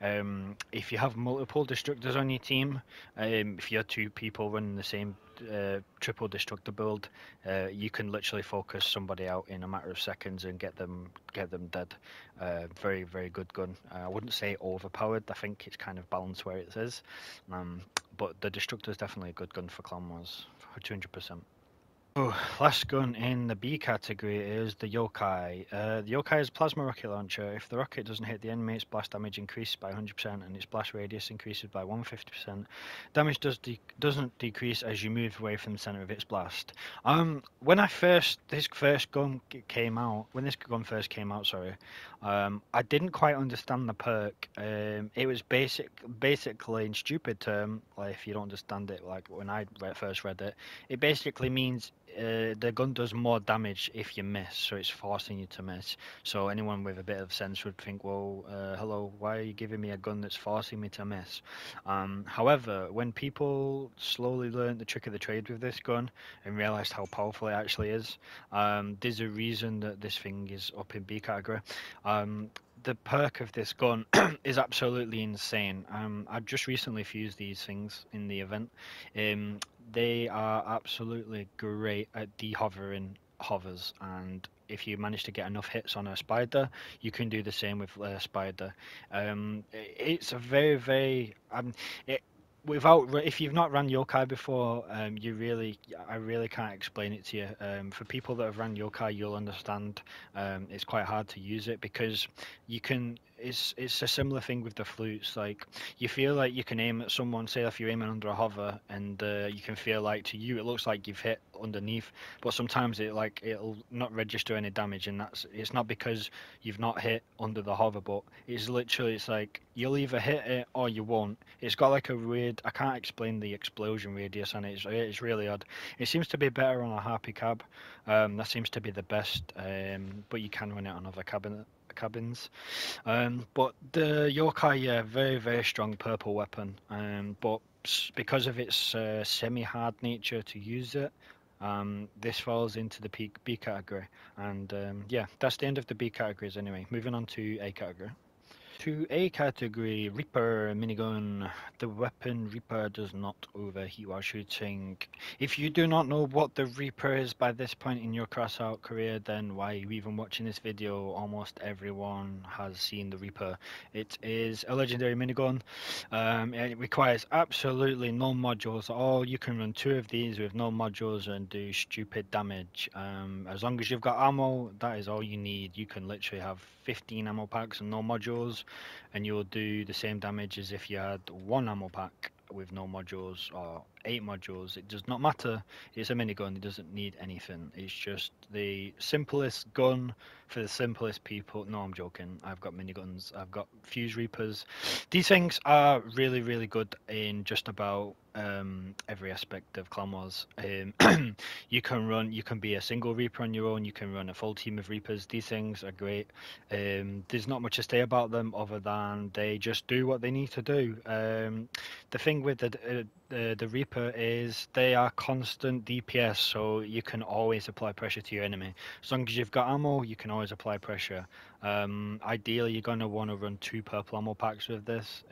Um, if you have multiple destructors on your team, um, if you're two people running the same uh, triple destructor build, uh, you can literally focus somebody out in a matter of seconds and get them get them dead. Uh, very very good gun. Uh, I wouldn't say overpowered. I think it's kind of balanced where it is. Um, but the destructor is definitely a good gun for Clan Wars for 200%. Oh, last gun in the B category is the Yokai. Uh, the Yokai is a plasma rocket launcher. If the rocket doesn't hit the enemy, its blast damage increases by 100% and its blast radius increases by 150%. Damage does de doesn't decrease as you move away from the center of its blast. Um, when I first this first gun came out, when this gun first came out, sorry, um, I didn't quite understand the perk. Um, it was basic, basically in stupid term, like if you don't understand it, like when I first read it, it basically means uh, the gun does more damage if you miss, so it's forcing you to miss. So anyone with a bit of sense would think, well, uh, hello, why are you giving me a gun that's forcing me to miss? Um, however, when people slowly learned the trick of the trade with this gun and realised how powerful it actually is, um, there's a reason that this thing is up in B category. Um, the perk of this gun is absolutely insane. Um, I've just recently fused these things in the event. Um, they are absolutely great at dehovering hovers and if you manage to get enough hits on a spider you can do the same with a spider um, it's a very very um, it, without if you've not run yokai before um, you really i really can't explain it to you. Um, for people that have run yokai you'll understand um, it's quite hard to use it because you can it's it's a similar thing with the flutes. Like you feel like you can aim at someone. Say if you're aiming under a hover, and uh, you can feel like to you it looks like you've hit underneath, but sometimes it like it'll not register any damage, and that's it's not because you've not hit under the hover, but it's literally it's like you'll either hit it or you won't. It's got like a weird. I can't explain the explosion radius and. It's, it's really odd. It seems to be better on a harpy cab. Um, that seems to be the best. Um, but you can run it on other cabinet cabins. Um, but the Yokai, yeah, very very strong purple weapon. Um, but because of its uh, semi-hard nature to use it, Um, this falls into the B, B category, and um, yeah, that's the end of the B categories anyway. Moving on to A category. To A category, Reaper minigun. The weapon Reaper does not overheat while shooting. If you do not know what the Reaper is by this point in your crossout career, then why are you even watching this video? Almost everyone has seen the Reaper. It is a legendary minigun. Um, it requires absolutely no modules at all. You can run two of these with no modules and do stupid damage. Um, as long as you've got ammo, that is all you need. You can literally have 15 ammo packs and no modules and you'll do the same damage as if you had one ammo pack with no modules or eight modules. It does not matter. It's a minigun. It doesn't need anything. It's just the simplest gun for the simplest people. No, I'm joking. I've got miniguns. I've got fuse reapers. These things are really, really good in just about um, every aspect of Clan Wars. Um, you can run. You can be a single reaper on your own. You can run a full team of reapers. These things are great. Um, there's not much to say about them other than they just do what they need to do. Um, the thing with the uh, the, the Reaper is they are constant DPS, so you can always apply pressure to your enemy. As long as you've got ammo, you can always apply pressure. Um, ideally, you're going to want to run two purple ammo packs with this.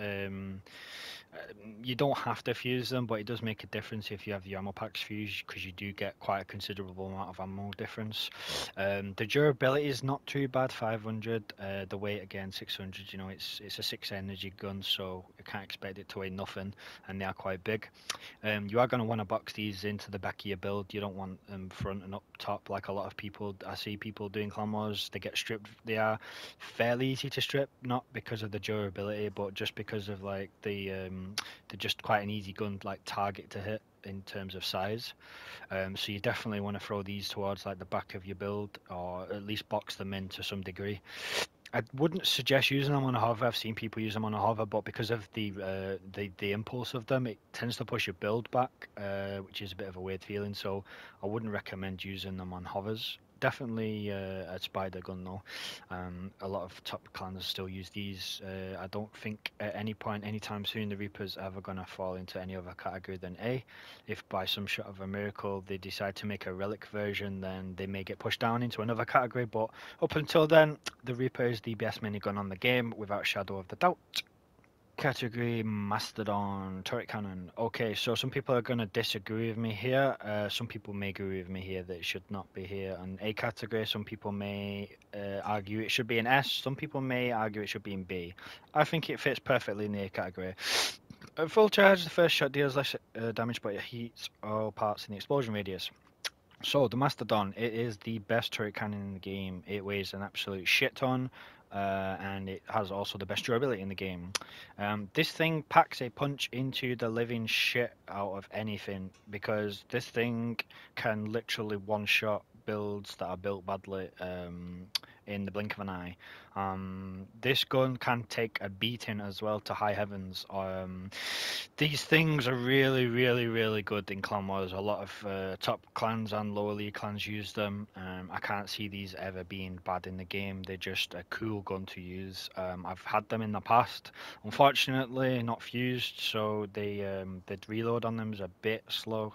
You don't have to fuse them, but it does make a difference if you have the ammo packs fused because you do get quite a considerable amount of ammo difference. Um, the durability is not too bad, 500. Uh, the weight again, 600. You know, it's it's a six energy gun, so can't expect it to weigh nothing, and they are quite big. Um, you are going to want to box these into the back of your build. You don't want them front and up top like a lot of people. I see people doing clan wars. They get stripped. They are fairly easy to strip, not because of the durability, but just because of like the um, they're just quite an easy gun like target to hit in terms of size. Um, so you definitely want to throw these towards like the back of your build, or at least box them in to some degree. I wouldn't suggest using them on a hover. I've seen people use them on a hover, but because of the uh, the the impulse of them, it tends to push your build back, uh, which is a bit of a weird feeling. So I wouldn't recommend using them on hovers definitely uh, a spider gun though. Um, a lot of top clans still use these. Uh, I don't think at any point, anytime soon, the Reaper's ever gonna fall into any other category than A. If by some shot of a miracle they decide to make a relic version, then they may get pushed down into another category. But up until then, the Reaper is the best minigun on the game, without shadow of the doubt. Category Mastodon turret cannon. Okay, so some people are going to disagree with me here. Uh, some people may agree with me here that it should not be here on A category. Some people may uh, argue it should be in S. Some people may argue it should be in B. I think it fits perfectly in the A category. At full charge, the first shot deals less uh, damage, but it heats all parts in the explosion radius. So the Mastodon, it is the best turret cannon in the game. It weighs an absolute shit ton uh, and it has also the best durability in the game. Um, this thing packs a punch into the living shit out of anything because this thing can literally one shot builds that are built badly um, in the blink of an eye. Um, this gun can take a beating as well to high heavens. Um, these things are really, really, really good in Clan Wars. A lot of uh, top clans and lower league clans use them. Um, I can't see these ever being bad in the game. They're just a cool gun to use. Um, I've had them in the past. Unfortunately, not fused, so they um, the reload on them is a bit slow.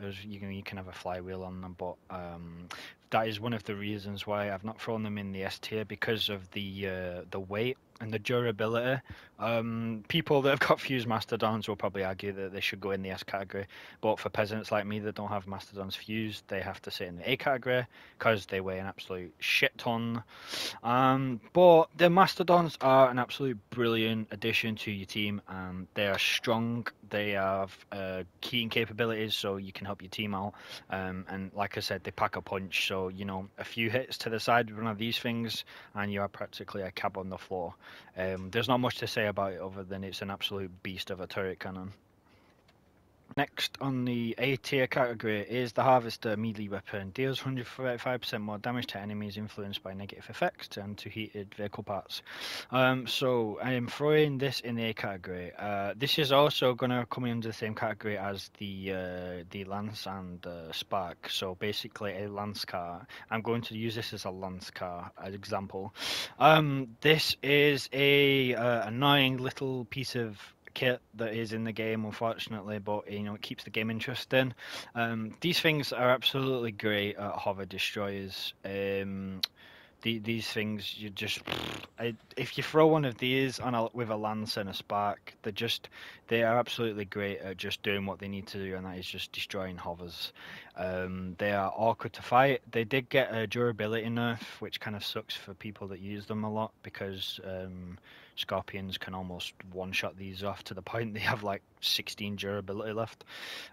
You can you can have a flywheel on them, but um, that is one of the reasons why I've not thrown them in the S tier because of the uh, the weight and the durability. Um, people that have got fused mastodons will probably argue that they should go in the S category, but for peasants like me that don't have mastodons fused, they have to sit in the A category because they weigh an absolute shit ton. Um, but the mastodons are an absolute brilliant addition to your team. and they are strong. They have uh, keying capabilities, so you can help your team out. Um, and like I said, they pack a punch. So you know, a few hits to the side with one of these things, and you are practically a cab on the floor. Um, there's not much to say about it other than it's an absolute beast of a turret cannon. Next on the A tier category is the Harvester melee weapon. Deals 135% more damage to enemies influenced by negative effects and to heated vehicle parts. Um, so I am throwing this in the A category. Uh, this is also going to come under the same category as the uh, the Lance and uh, Spark. So basically a Lance car. I'm going to use this as a Lance car as example. Um, this is a uh, annoying little piece of kit that is in the game, unfortunately, but you know it keeps the game interesting. Um, these things are absolutely great at hover destroyers. Um, the, these things you just I, if you throw one of these on a, with a lance and a spark they're just they are absolutely great at just doing what they need to do and that is just destroying hovers um, they are awkward to fight they did get a durability nerf which kind of sucks for people that use them a lot because um, scorpions can almost one shot these off to the point they have like 16 durability left.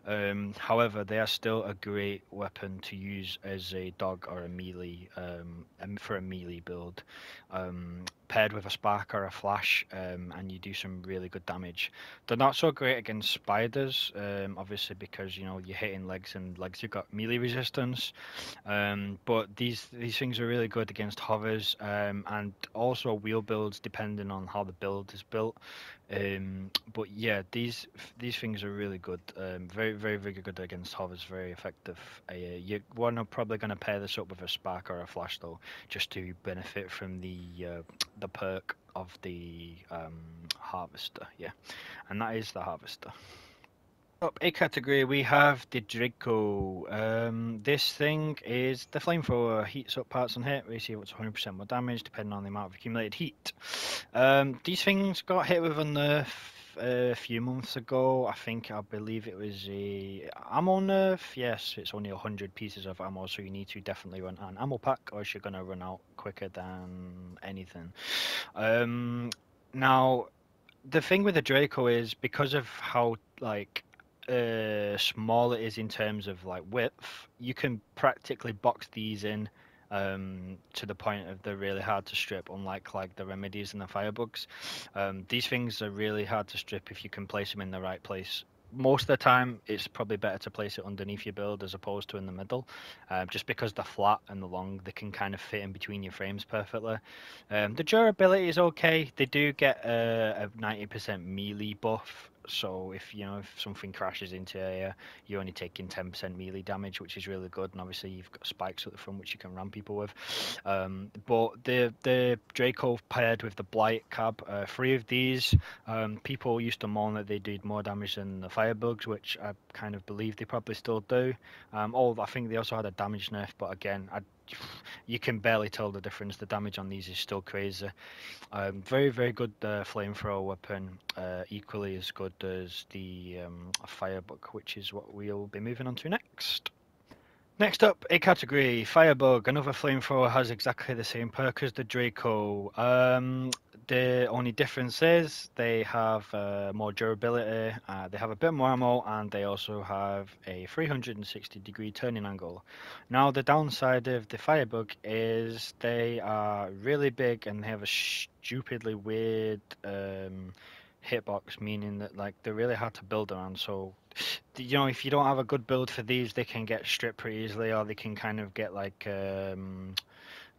Um, however, they are still a great weapon to use as a dog or a melee um, for a melee build. Um, paired with a spark or a flash, um, and you do some really good damage. They're not so great against spiders, um, obviously because you know you're hitting legs and legs you've got melee resistance. Um, but these these things are really good against hovers and also wheel builds depending on how the build is built. Um, but yeah, these these things are really good. Um, very very very good against hovers. Very effective. Uh, you are probably going to pair this up with a spark or a flash though, just to benefit from the uh, the perk of the um, harvester. Yeah, and that is the harvester. Up A category, we have the Draco. Um, this thing is the flamethrower heats up parts on hit, receive up to 100% more damage depending on the amount of accumulated heat. Um, these things got hit with a nerf a few months ago. I think I believe it was a ammo nerf. Yes, it's only 100 pieces of ammo, so you need to definitely run an ammo pack, or you're gonna run out quicker than anything. Um, now, the thing with the Draco is because of how like uh, small it is in terms of like width, you can practically box these in um, to the point of they're really hard to strip. Unlike like the remedies and the firebugs, um, these things are really hard to strip if you can place them in the right place. Most of the time, it's probably better to place it underneath your build as opposed to in the middle, um, just because they're flat and the long, they can kind of fit in between your frames perfectly. Um, the durability is okay. They do get a, a 90% melee buff so if you know if something crashes into you, you're only taking 10% melee damage, which is really good. And obviously you've got spikes at the front which you can ram people with. Um, but the the Draco paired with the Blight cab, uh, three of these, um, people used to moan that they did more damage than the firebugs, which I kind of believe they probably still do. Um, oh, I think they also had a damage nerf, but again, I you can barely tell the difference. The damage on these is still crazy. Um, very, very good uh, flamethrower weapon. Uh, equally as good as the um, firebug, which is what we'll be moving on to next. Next up, a category, Firebug. Another flamethrower has exactly the same perk as the Draco. Um, the only difference is they have uh, more durability, uh, they have a bit more ammo, and they also have a 360 degree turning angle. Now, the downside of the Firebug is they are really big and they have a stupidly weird um, hitbox, meaning that like they're really hard to build around. So, you know, if you don't have a good build for these, they can get stripped pretty easily, or they can kind of get like. Um,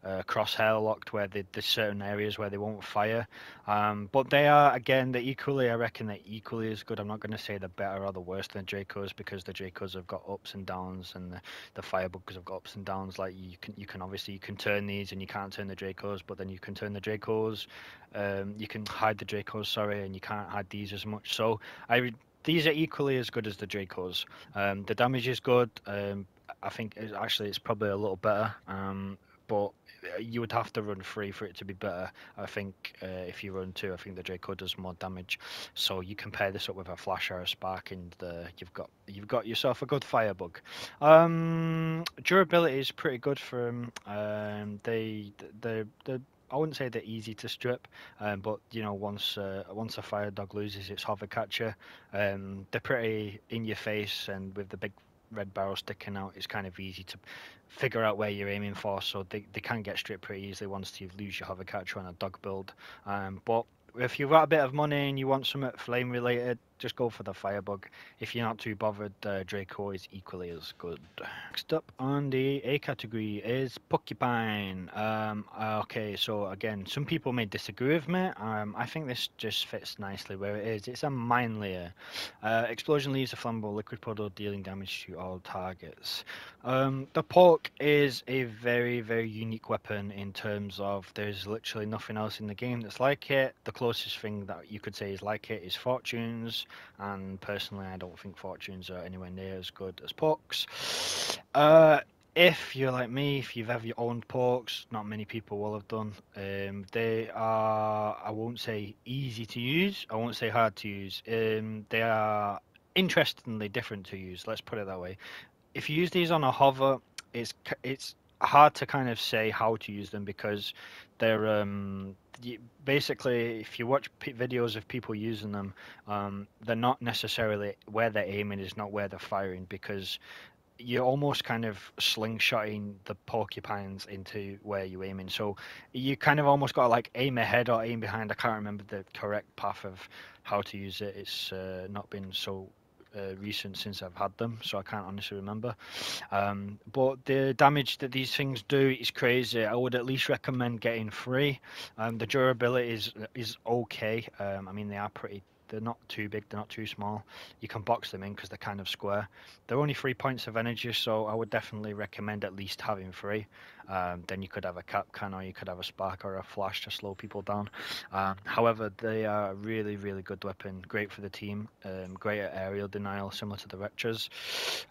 uh, crosshair locked where they, there's certain areas where they won't fire. Um, but they are again, they equally. I reckon they're equally as good. I'm not going to say they're better or the worse than Dracos because the Dracos have got ups and downs, and the, the Firebugs have got ups and downs. Like you can you can obviously you can turn these and you can't turn the Dracos, but then you can turn the Dracos. Um, you can hide the Dracos, sorry, and you can't hide these as much. So I these are equally as good as the Dracos. Um, the damage is good. Um, I think it's, actually it's probably a little better. Um, but you would have to run three for it to be better. I think uh, if you run two, I think the Draco does more damage. So you pair this up with a flash or a spark, and uh, you've got you've got yourself a good firebug. Um, durability is pretty good for them. Um, they they they I wouldn't say they're easy to strip, um, but you know once uh, once a fire dog loses its hover catcher, um, they're pretty in your face, and with the big red barrel sticking out, it's kind of easy to figure out where you're aiming for. So they, they can get stripped pretty easily once you lose your hover catcher on a dog build. Um, but if you've got a bit of money and you want some flame related, just go for the Firebug. If you're not too bothered, uh, Draco is equally as good. Next up on the A category is Porcupine. Um, okay, so again, some people may disagree with me. Um, I think this just fits nicely where it is. It's a mine layer. Uh, explosion leaves a flammable liquid puddle dealing damage to all targets. Um, the Pork is a very, very unique weapon in terms of there's literally nothing else in the game that's like it. The closest thing that you could say is like it is Fortunes, and personally, I don't think Fortunes are anywhere near as good as pucks. Uh, if you're like me, if you've ever owned porks, not many people will have done. Um, they are, I won't say easy to use, I won't say hard to use. Um, they are interestingly different to use. Let's put it that way. If you use these on a hover, it's it's hard to kind of say how to use them because they're um, basically if you watch videos of people using them, um, they're not necessarily where they're aiming is not where they're firing because you're almost kind of slingshotting the porcupines into where you're aiming. So you kind of almost got to like aim ahead or aim behind. I can't remember the correct path of how to use it. It's uh, not been so uh, recent since I've had them, so I can't honestly remember. Um, but the damage that these things do is crazy. I would at least recommend getting three. Um, the durability is is okay. Um, I mean, they are pretty they're not too big, they're not too small. You can box them in because they're kind of square. They're only three points of energy, so I would definitely recommend at least having three. Um, then you could have a Kapkan or you could have a spark or a flash to slow people down. Um, however, they are a really, really good weapon. Great for the team. Um, great at aerial denial, similar to the Retchers.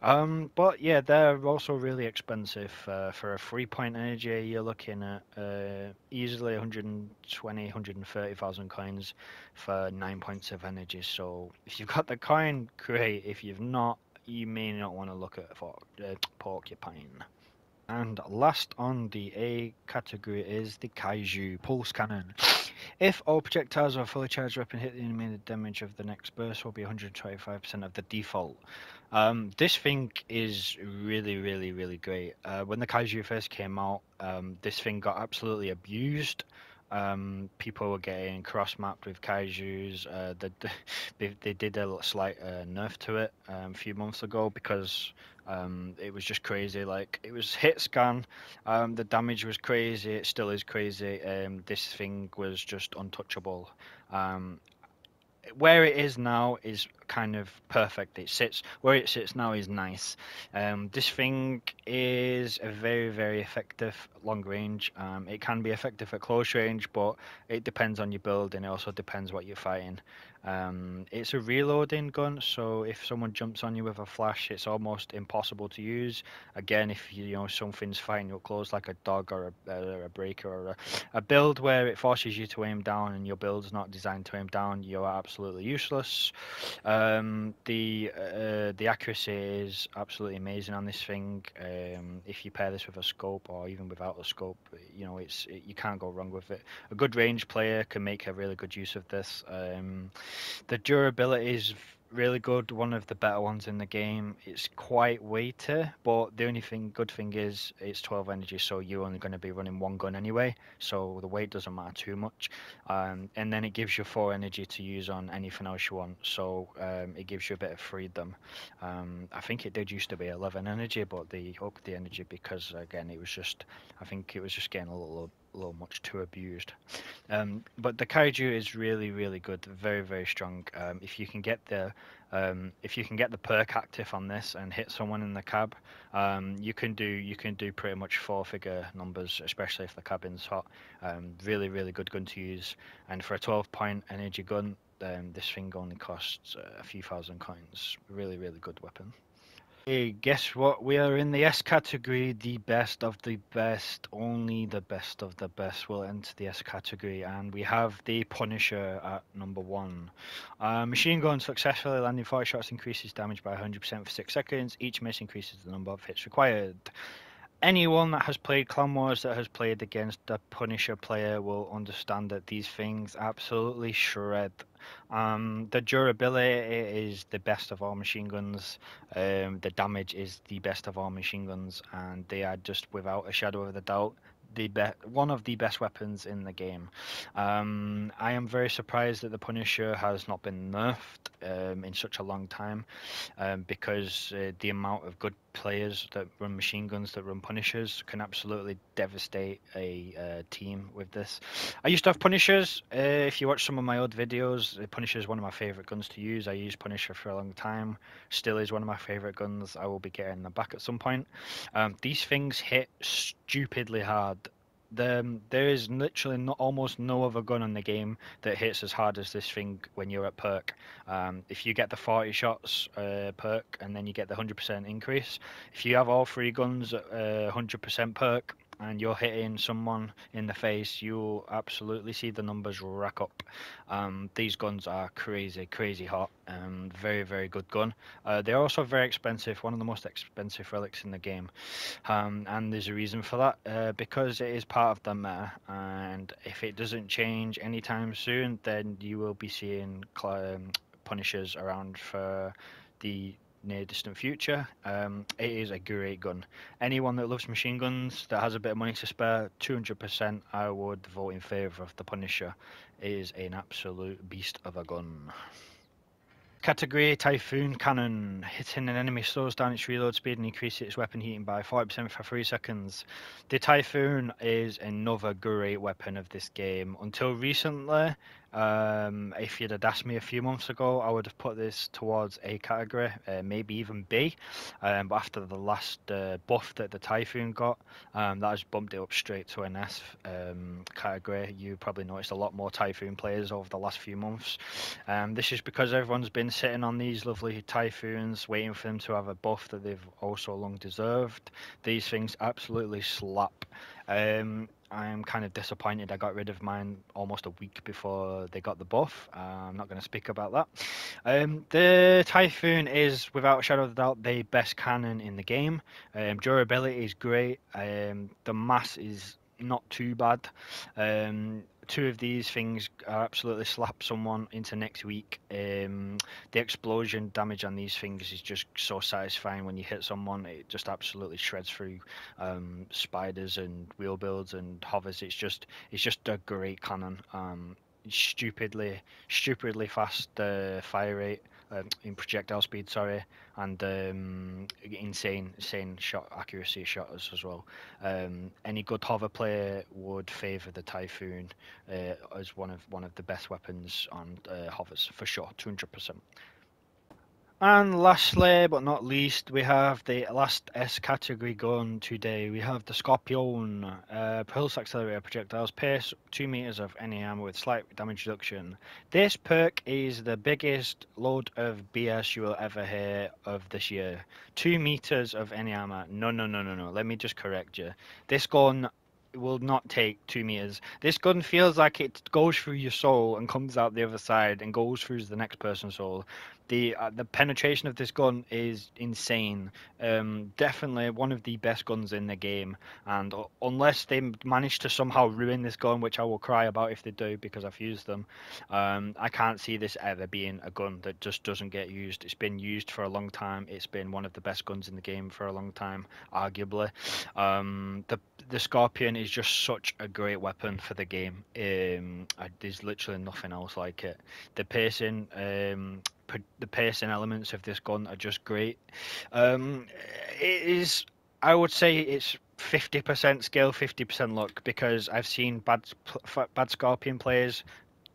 Um, but yeah, they're also really expensive. Uh, for a three point energy, you're looking at uh, easily 120, 130,000 coins for nine points of energy. So if you've got the coin, great. If you've not, you may not want to look at for, uh, Porcupine. And last on the A category is the Kaiju Pulse Cannon. If all projectiles are fully charged weapon hit the enemy, the damage of the next burst will be 125% of the default. Um, this thing is really, really, really great. Uh, when the Kaiju first came out, um, this thing got absolutely abused. Um, people were getting cross mapped with kaiju's. Uh, they, they, they did a slight uh, nerf to it um, a few months ago because um, it was just crazy. Like it was hit scan, um, the damage was crazy. It still is crazy. Um, this thing was just untouchable. Um, where it is now is kind of perfect. It sits where it sits now is nice. Um, this thing is a very very effective long range. Um, it can be effective at close range, but it depends on your build and it also depends what you're fighting. Um, it's a reloading gun, so if someone jumps on you with a flash, it's almost impossible to use. Again, if you, you know something's fighting you close, like a dog or a, or a breaker or a, a, build where it forces you to aim down and your build's not designed to aim down, you're absolutely useless. Um, the uh, the accuracy is absolutely amazing on this thing. Um, if you pair this with a scope or even without a scope, you know it's it, you can't go wrong with it. A good range player can make a really good use of this. Um, the durability is really good, one of the better ones in the game. It's quite weighty, but the only thing good thing is it's 12 energy, so you're only going to be running one gun anyway, so the weight doesn't matter too much. Um, and then it gives you four energy to use on anything else you want, so um, it gives you a bit of freedom. Um, I think it did used to be 11 energy, but they upped the energy because again it was just, I think it was just getting a little a little much too abused. Um, but the kaiju is really, really good, very, very strong. Um, if you can get the um, if you can get the perk active on this and hit someone in the cab, um, you can do you can do pretty much four figure numbers, especially if the cabin's hot. Um, really, really good gun to use. And for a 12 point energy gun, um, this thing only costs a few thousand coins. Really, really good weapon. Hey, guess what? We are in the S category, the best of the best. Only the best of the best will enter the S category, and we have the Punisher at number one. Uh, machine gun successfully landing 40 shots increases damage by 100% for 6 seconds. Each miss increases the number of hits required anyone that has played Clan Wars that has played against a Punisher player will understand that these things absolutely shred. Um, the durability is the best of all machine guns. Um, the damage is the best of all machine guns, and they are just without a shadow of a doubt the be- one of the best weapons in the game. Um, I am very surprised that the Punisher has not been nerfed um, in such a long time, um, because uh, the amount of good players that run machine guns that run Punishers can absolutely devastate a uh, team with this. I used to have Punishers. Uh, if you watch some of my old videos, Punisher is one of my favorite guns to use. I used Punisher for a long time. Still is one of my favorite guns. I will be getting them back at some point. Um, these things hit stupidly hard the, there is literally almost no other gun in the game that hits as hard as this thing when you're at perk. Um, if you get the 40 shots uh, perk and then you get the 100% increase, if you have all three guns at uh, 100% perk, and you're hitting someone in the face, you'll absolutely see the numbers rack up. Um, these guns are crazy, crazy hot. Um, very, very good gun. Uh, they're also very expensive, one of the most expensive relics in the game. Um, and there's a reason for that, uh, because it is part of the meta. And if it doesn't change anytime soon, then you will be seeing um, Punishers around for the near distant future. Um, it is a great gun. Anyone that loves machine guns that has a bit of money to spare, 200%, I would vote in favour of the Punisher. It is an absolute beast of a gun. Category Typhoon Cannon. Hitting an enemy slows down its reload speed and increases its weapon heating by 40% for 3 seconds. The Typhoon is another great weapon of this game. Until recently, um, if you'd have asked me a few months ago, I would have put this towards A category, uh, maybe even B. Um, but after the last uh, buff that the Typhoon got, um, that has bumped it up straight to an S um, category. You probably noticed a lot more Typhoon players over the last few months. Um, this is because everyone's been sitting on these lovely Typhoons, waiting for them to have a buff that they've also long deserved. These things absolutely slap. Um, I'm kind of disappointed I got rid of mine almost a week before they got the buff. Uh, I'm not going to speak about that. Um, the Typhoon is, without a shadow of doubt, the best cannon in the game. Um, durability is great. Um, the mass is not too bad. Um, two of these things absolutely slap someone into next week. Um, the explosion damage on these things is just so satisfying when you hit someone. It just absolutely shreds through um, spiders and wheel builds and hovers. It's just it's just a great cannon. Um, stupidly stupidly fast uh, fire rate um, in projectile speed, sorry, and um, insane, insane shot accuracy shotters as well. Um, any good hover player would favour the Typhoon uh, as one of one of the best weapons on uh, hovers for sure, two hundred percent. And lastly, but not least, we have the last S category gun today. We have the Scorpion, uh, pulse accelerator projectiles, pace 2 meters of any ammo with slight damage reduction. This perk is the biggest load of BS you will ever hear of this year. 2 meters of any ammo. No, no, no, no, no. Let me just correct you. This gun will not take two meters. This gun feels like it goes through your soul and comes out the other side and goes through the next person's soul the uh, the penetration of this gun is insane. Um, definitely one of the best guns in the game. And uh, unless they manage to somehow ruin this gun, which I will cry about if they do because I've used them, um, I can't see this ever being a gun that just doesn't get used. It's been used for a long time. It's been one of the best guns in the game for a long time, arguably. Um, the the Scorpion is just such a great weapon for the game. Um, I, there's literally nothing else like it. The pacing, um, the pacing elements of this gun are just great. Um, it is, I would say, it's fifty percent skill, fifty percent luck because I've seen bad bad Scorpion players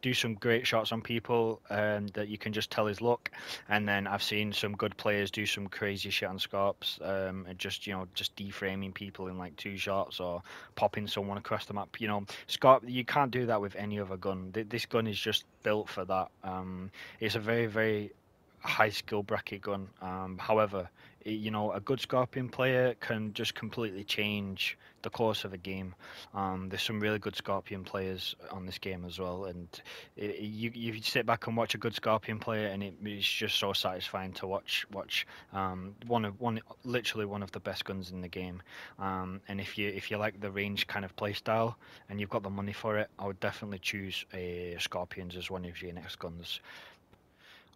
do some great shots on people um, that you can just tell his look. And then I've seen some good players do some crazy shit on Scorps, um, and just you know just deframing people in like two shots or popping someone across the map. You know, Scorp, you can't do that with any other gun. This gun is just built for that. Um, it's a very very high skill bracket gun. Um, however, you know, a good Scorpion player can just completely change the course of a game. Um, there's some really good Scorpion players on this game as well, and it, you you sit back and watch a good Scorpion player, and it, it's just so satisfying to watch watch um, one of one literally one of the best guns in the game. Um, and if you if you like the range kind of play style and you've got the money for it, I would definitely choose a Scorpions as one of your next guns.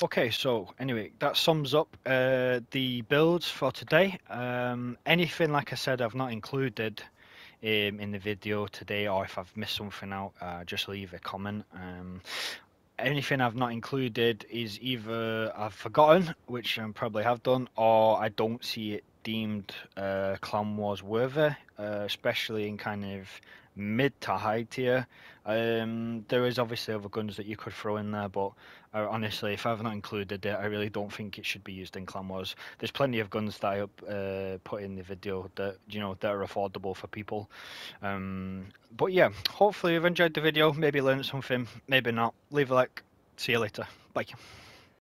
Okay, so anyway, that sums up uh, the builds for today. Um, anything, like I said, I've not included um, in the video today, or if I've missed something out, uh, just leave a comment. Um, anything I've not included is either I've forgotten, which I probably have done, or I don't see it deemed uh, Clan Wars worthy, uh, especially in kind of mid to high tier. Um, there is obviously other guns that you could throw in there, but uh, honestly, if I've not included it, I really don't think it should be used in Clan Wars. There's plenty of guns that I uh, put in the video that you know that are affordable for people. Um, but yeah, hopefully you've enjoyed the video. Maybe learned something. Maybe not. Leave a like. See you later. Bye.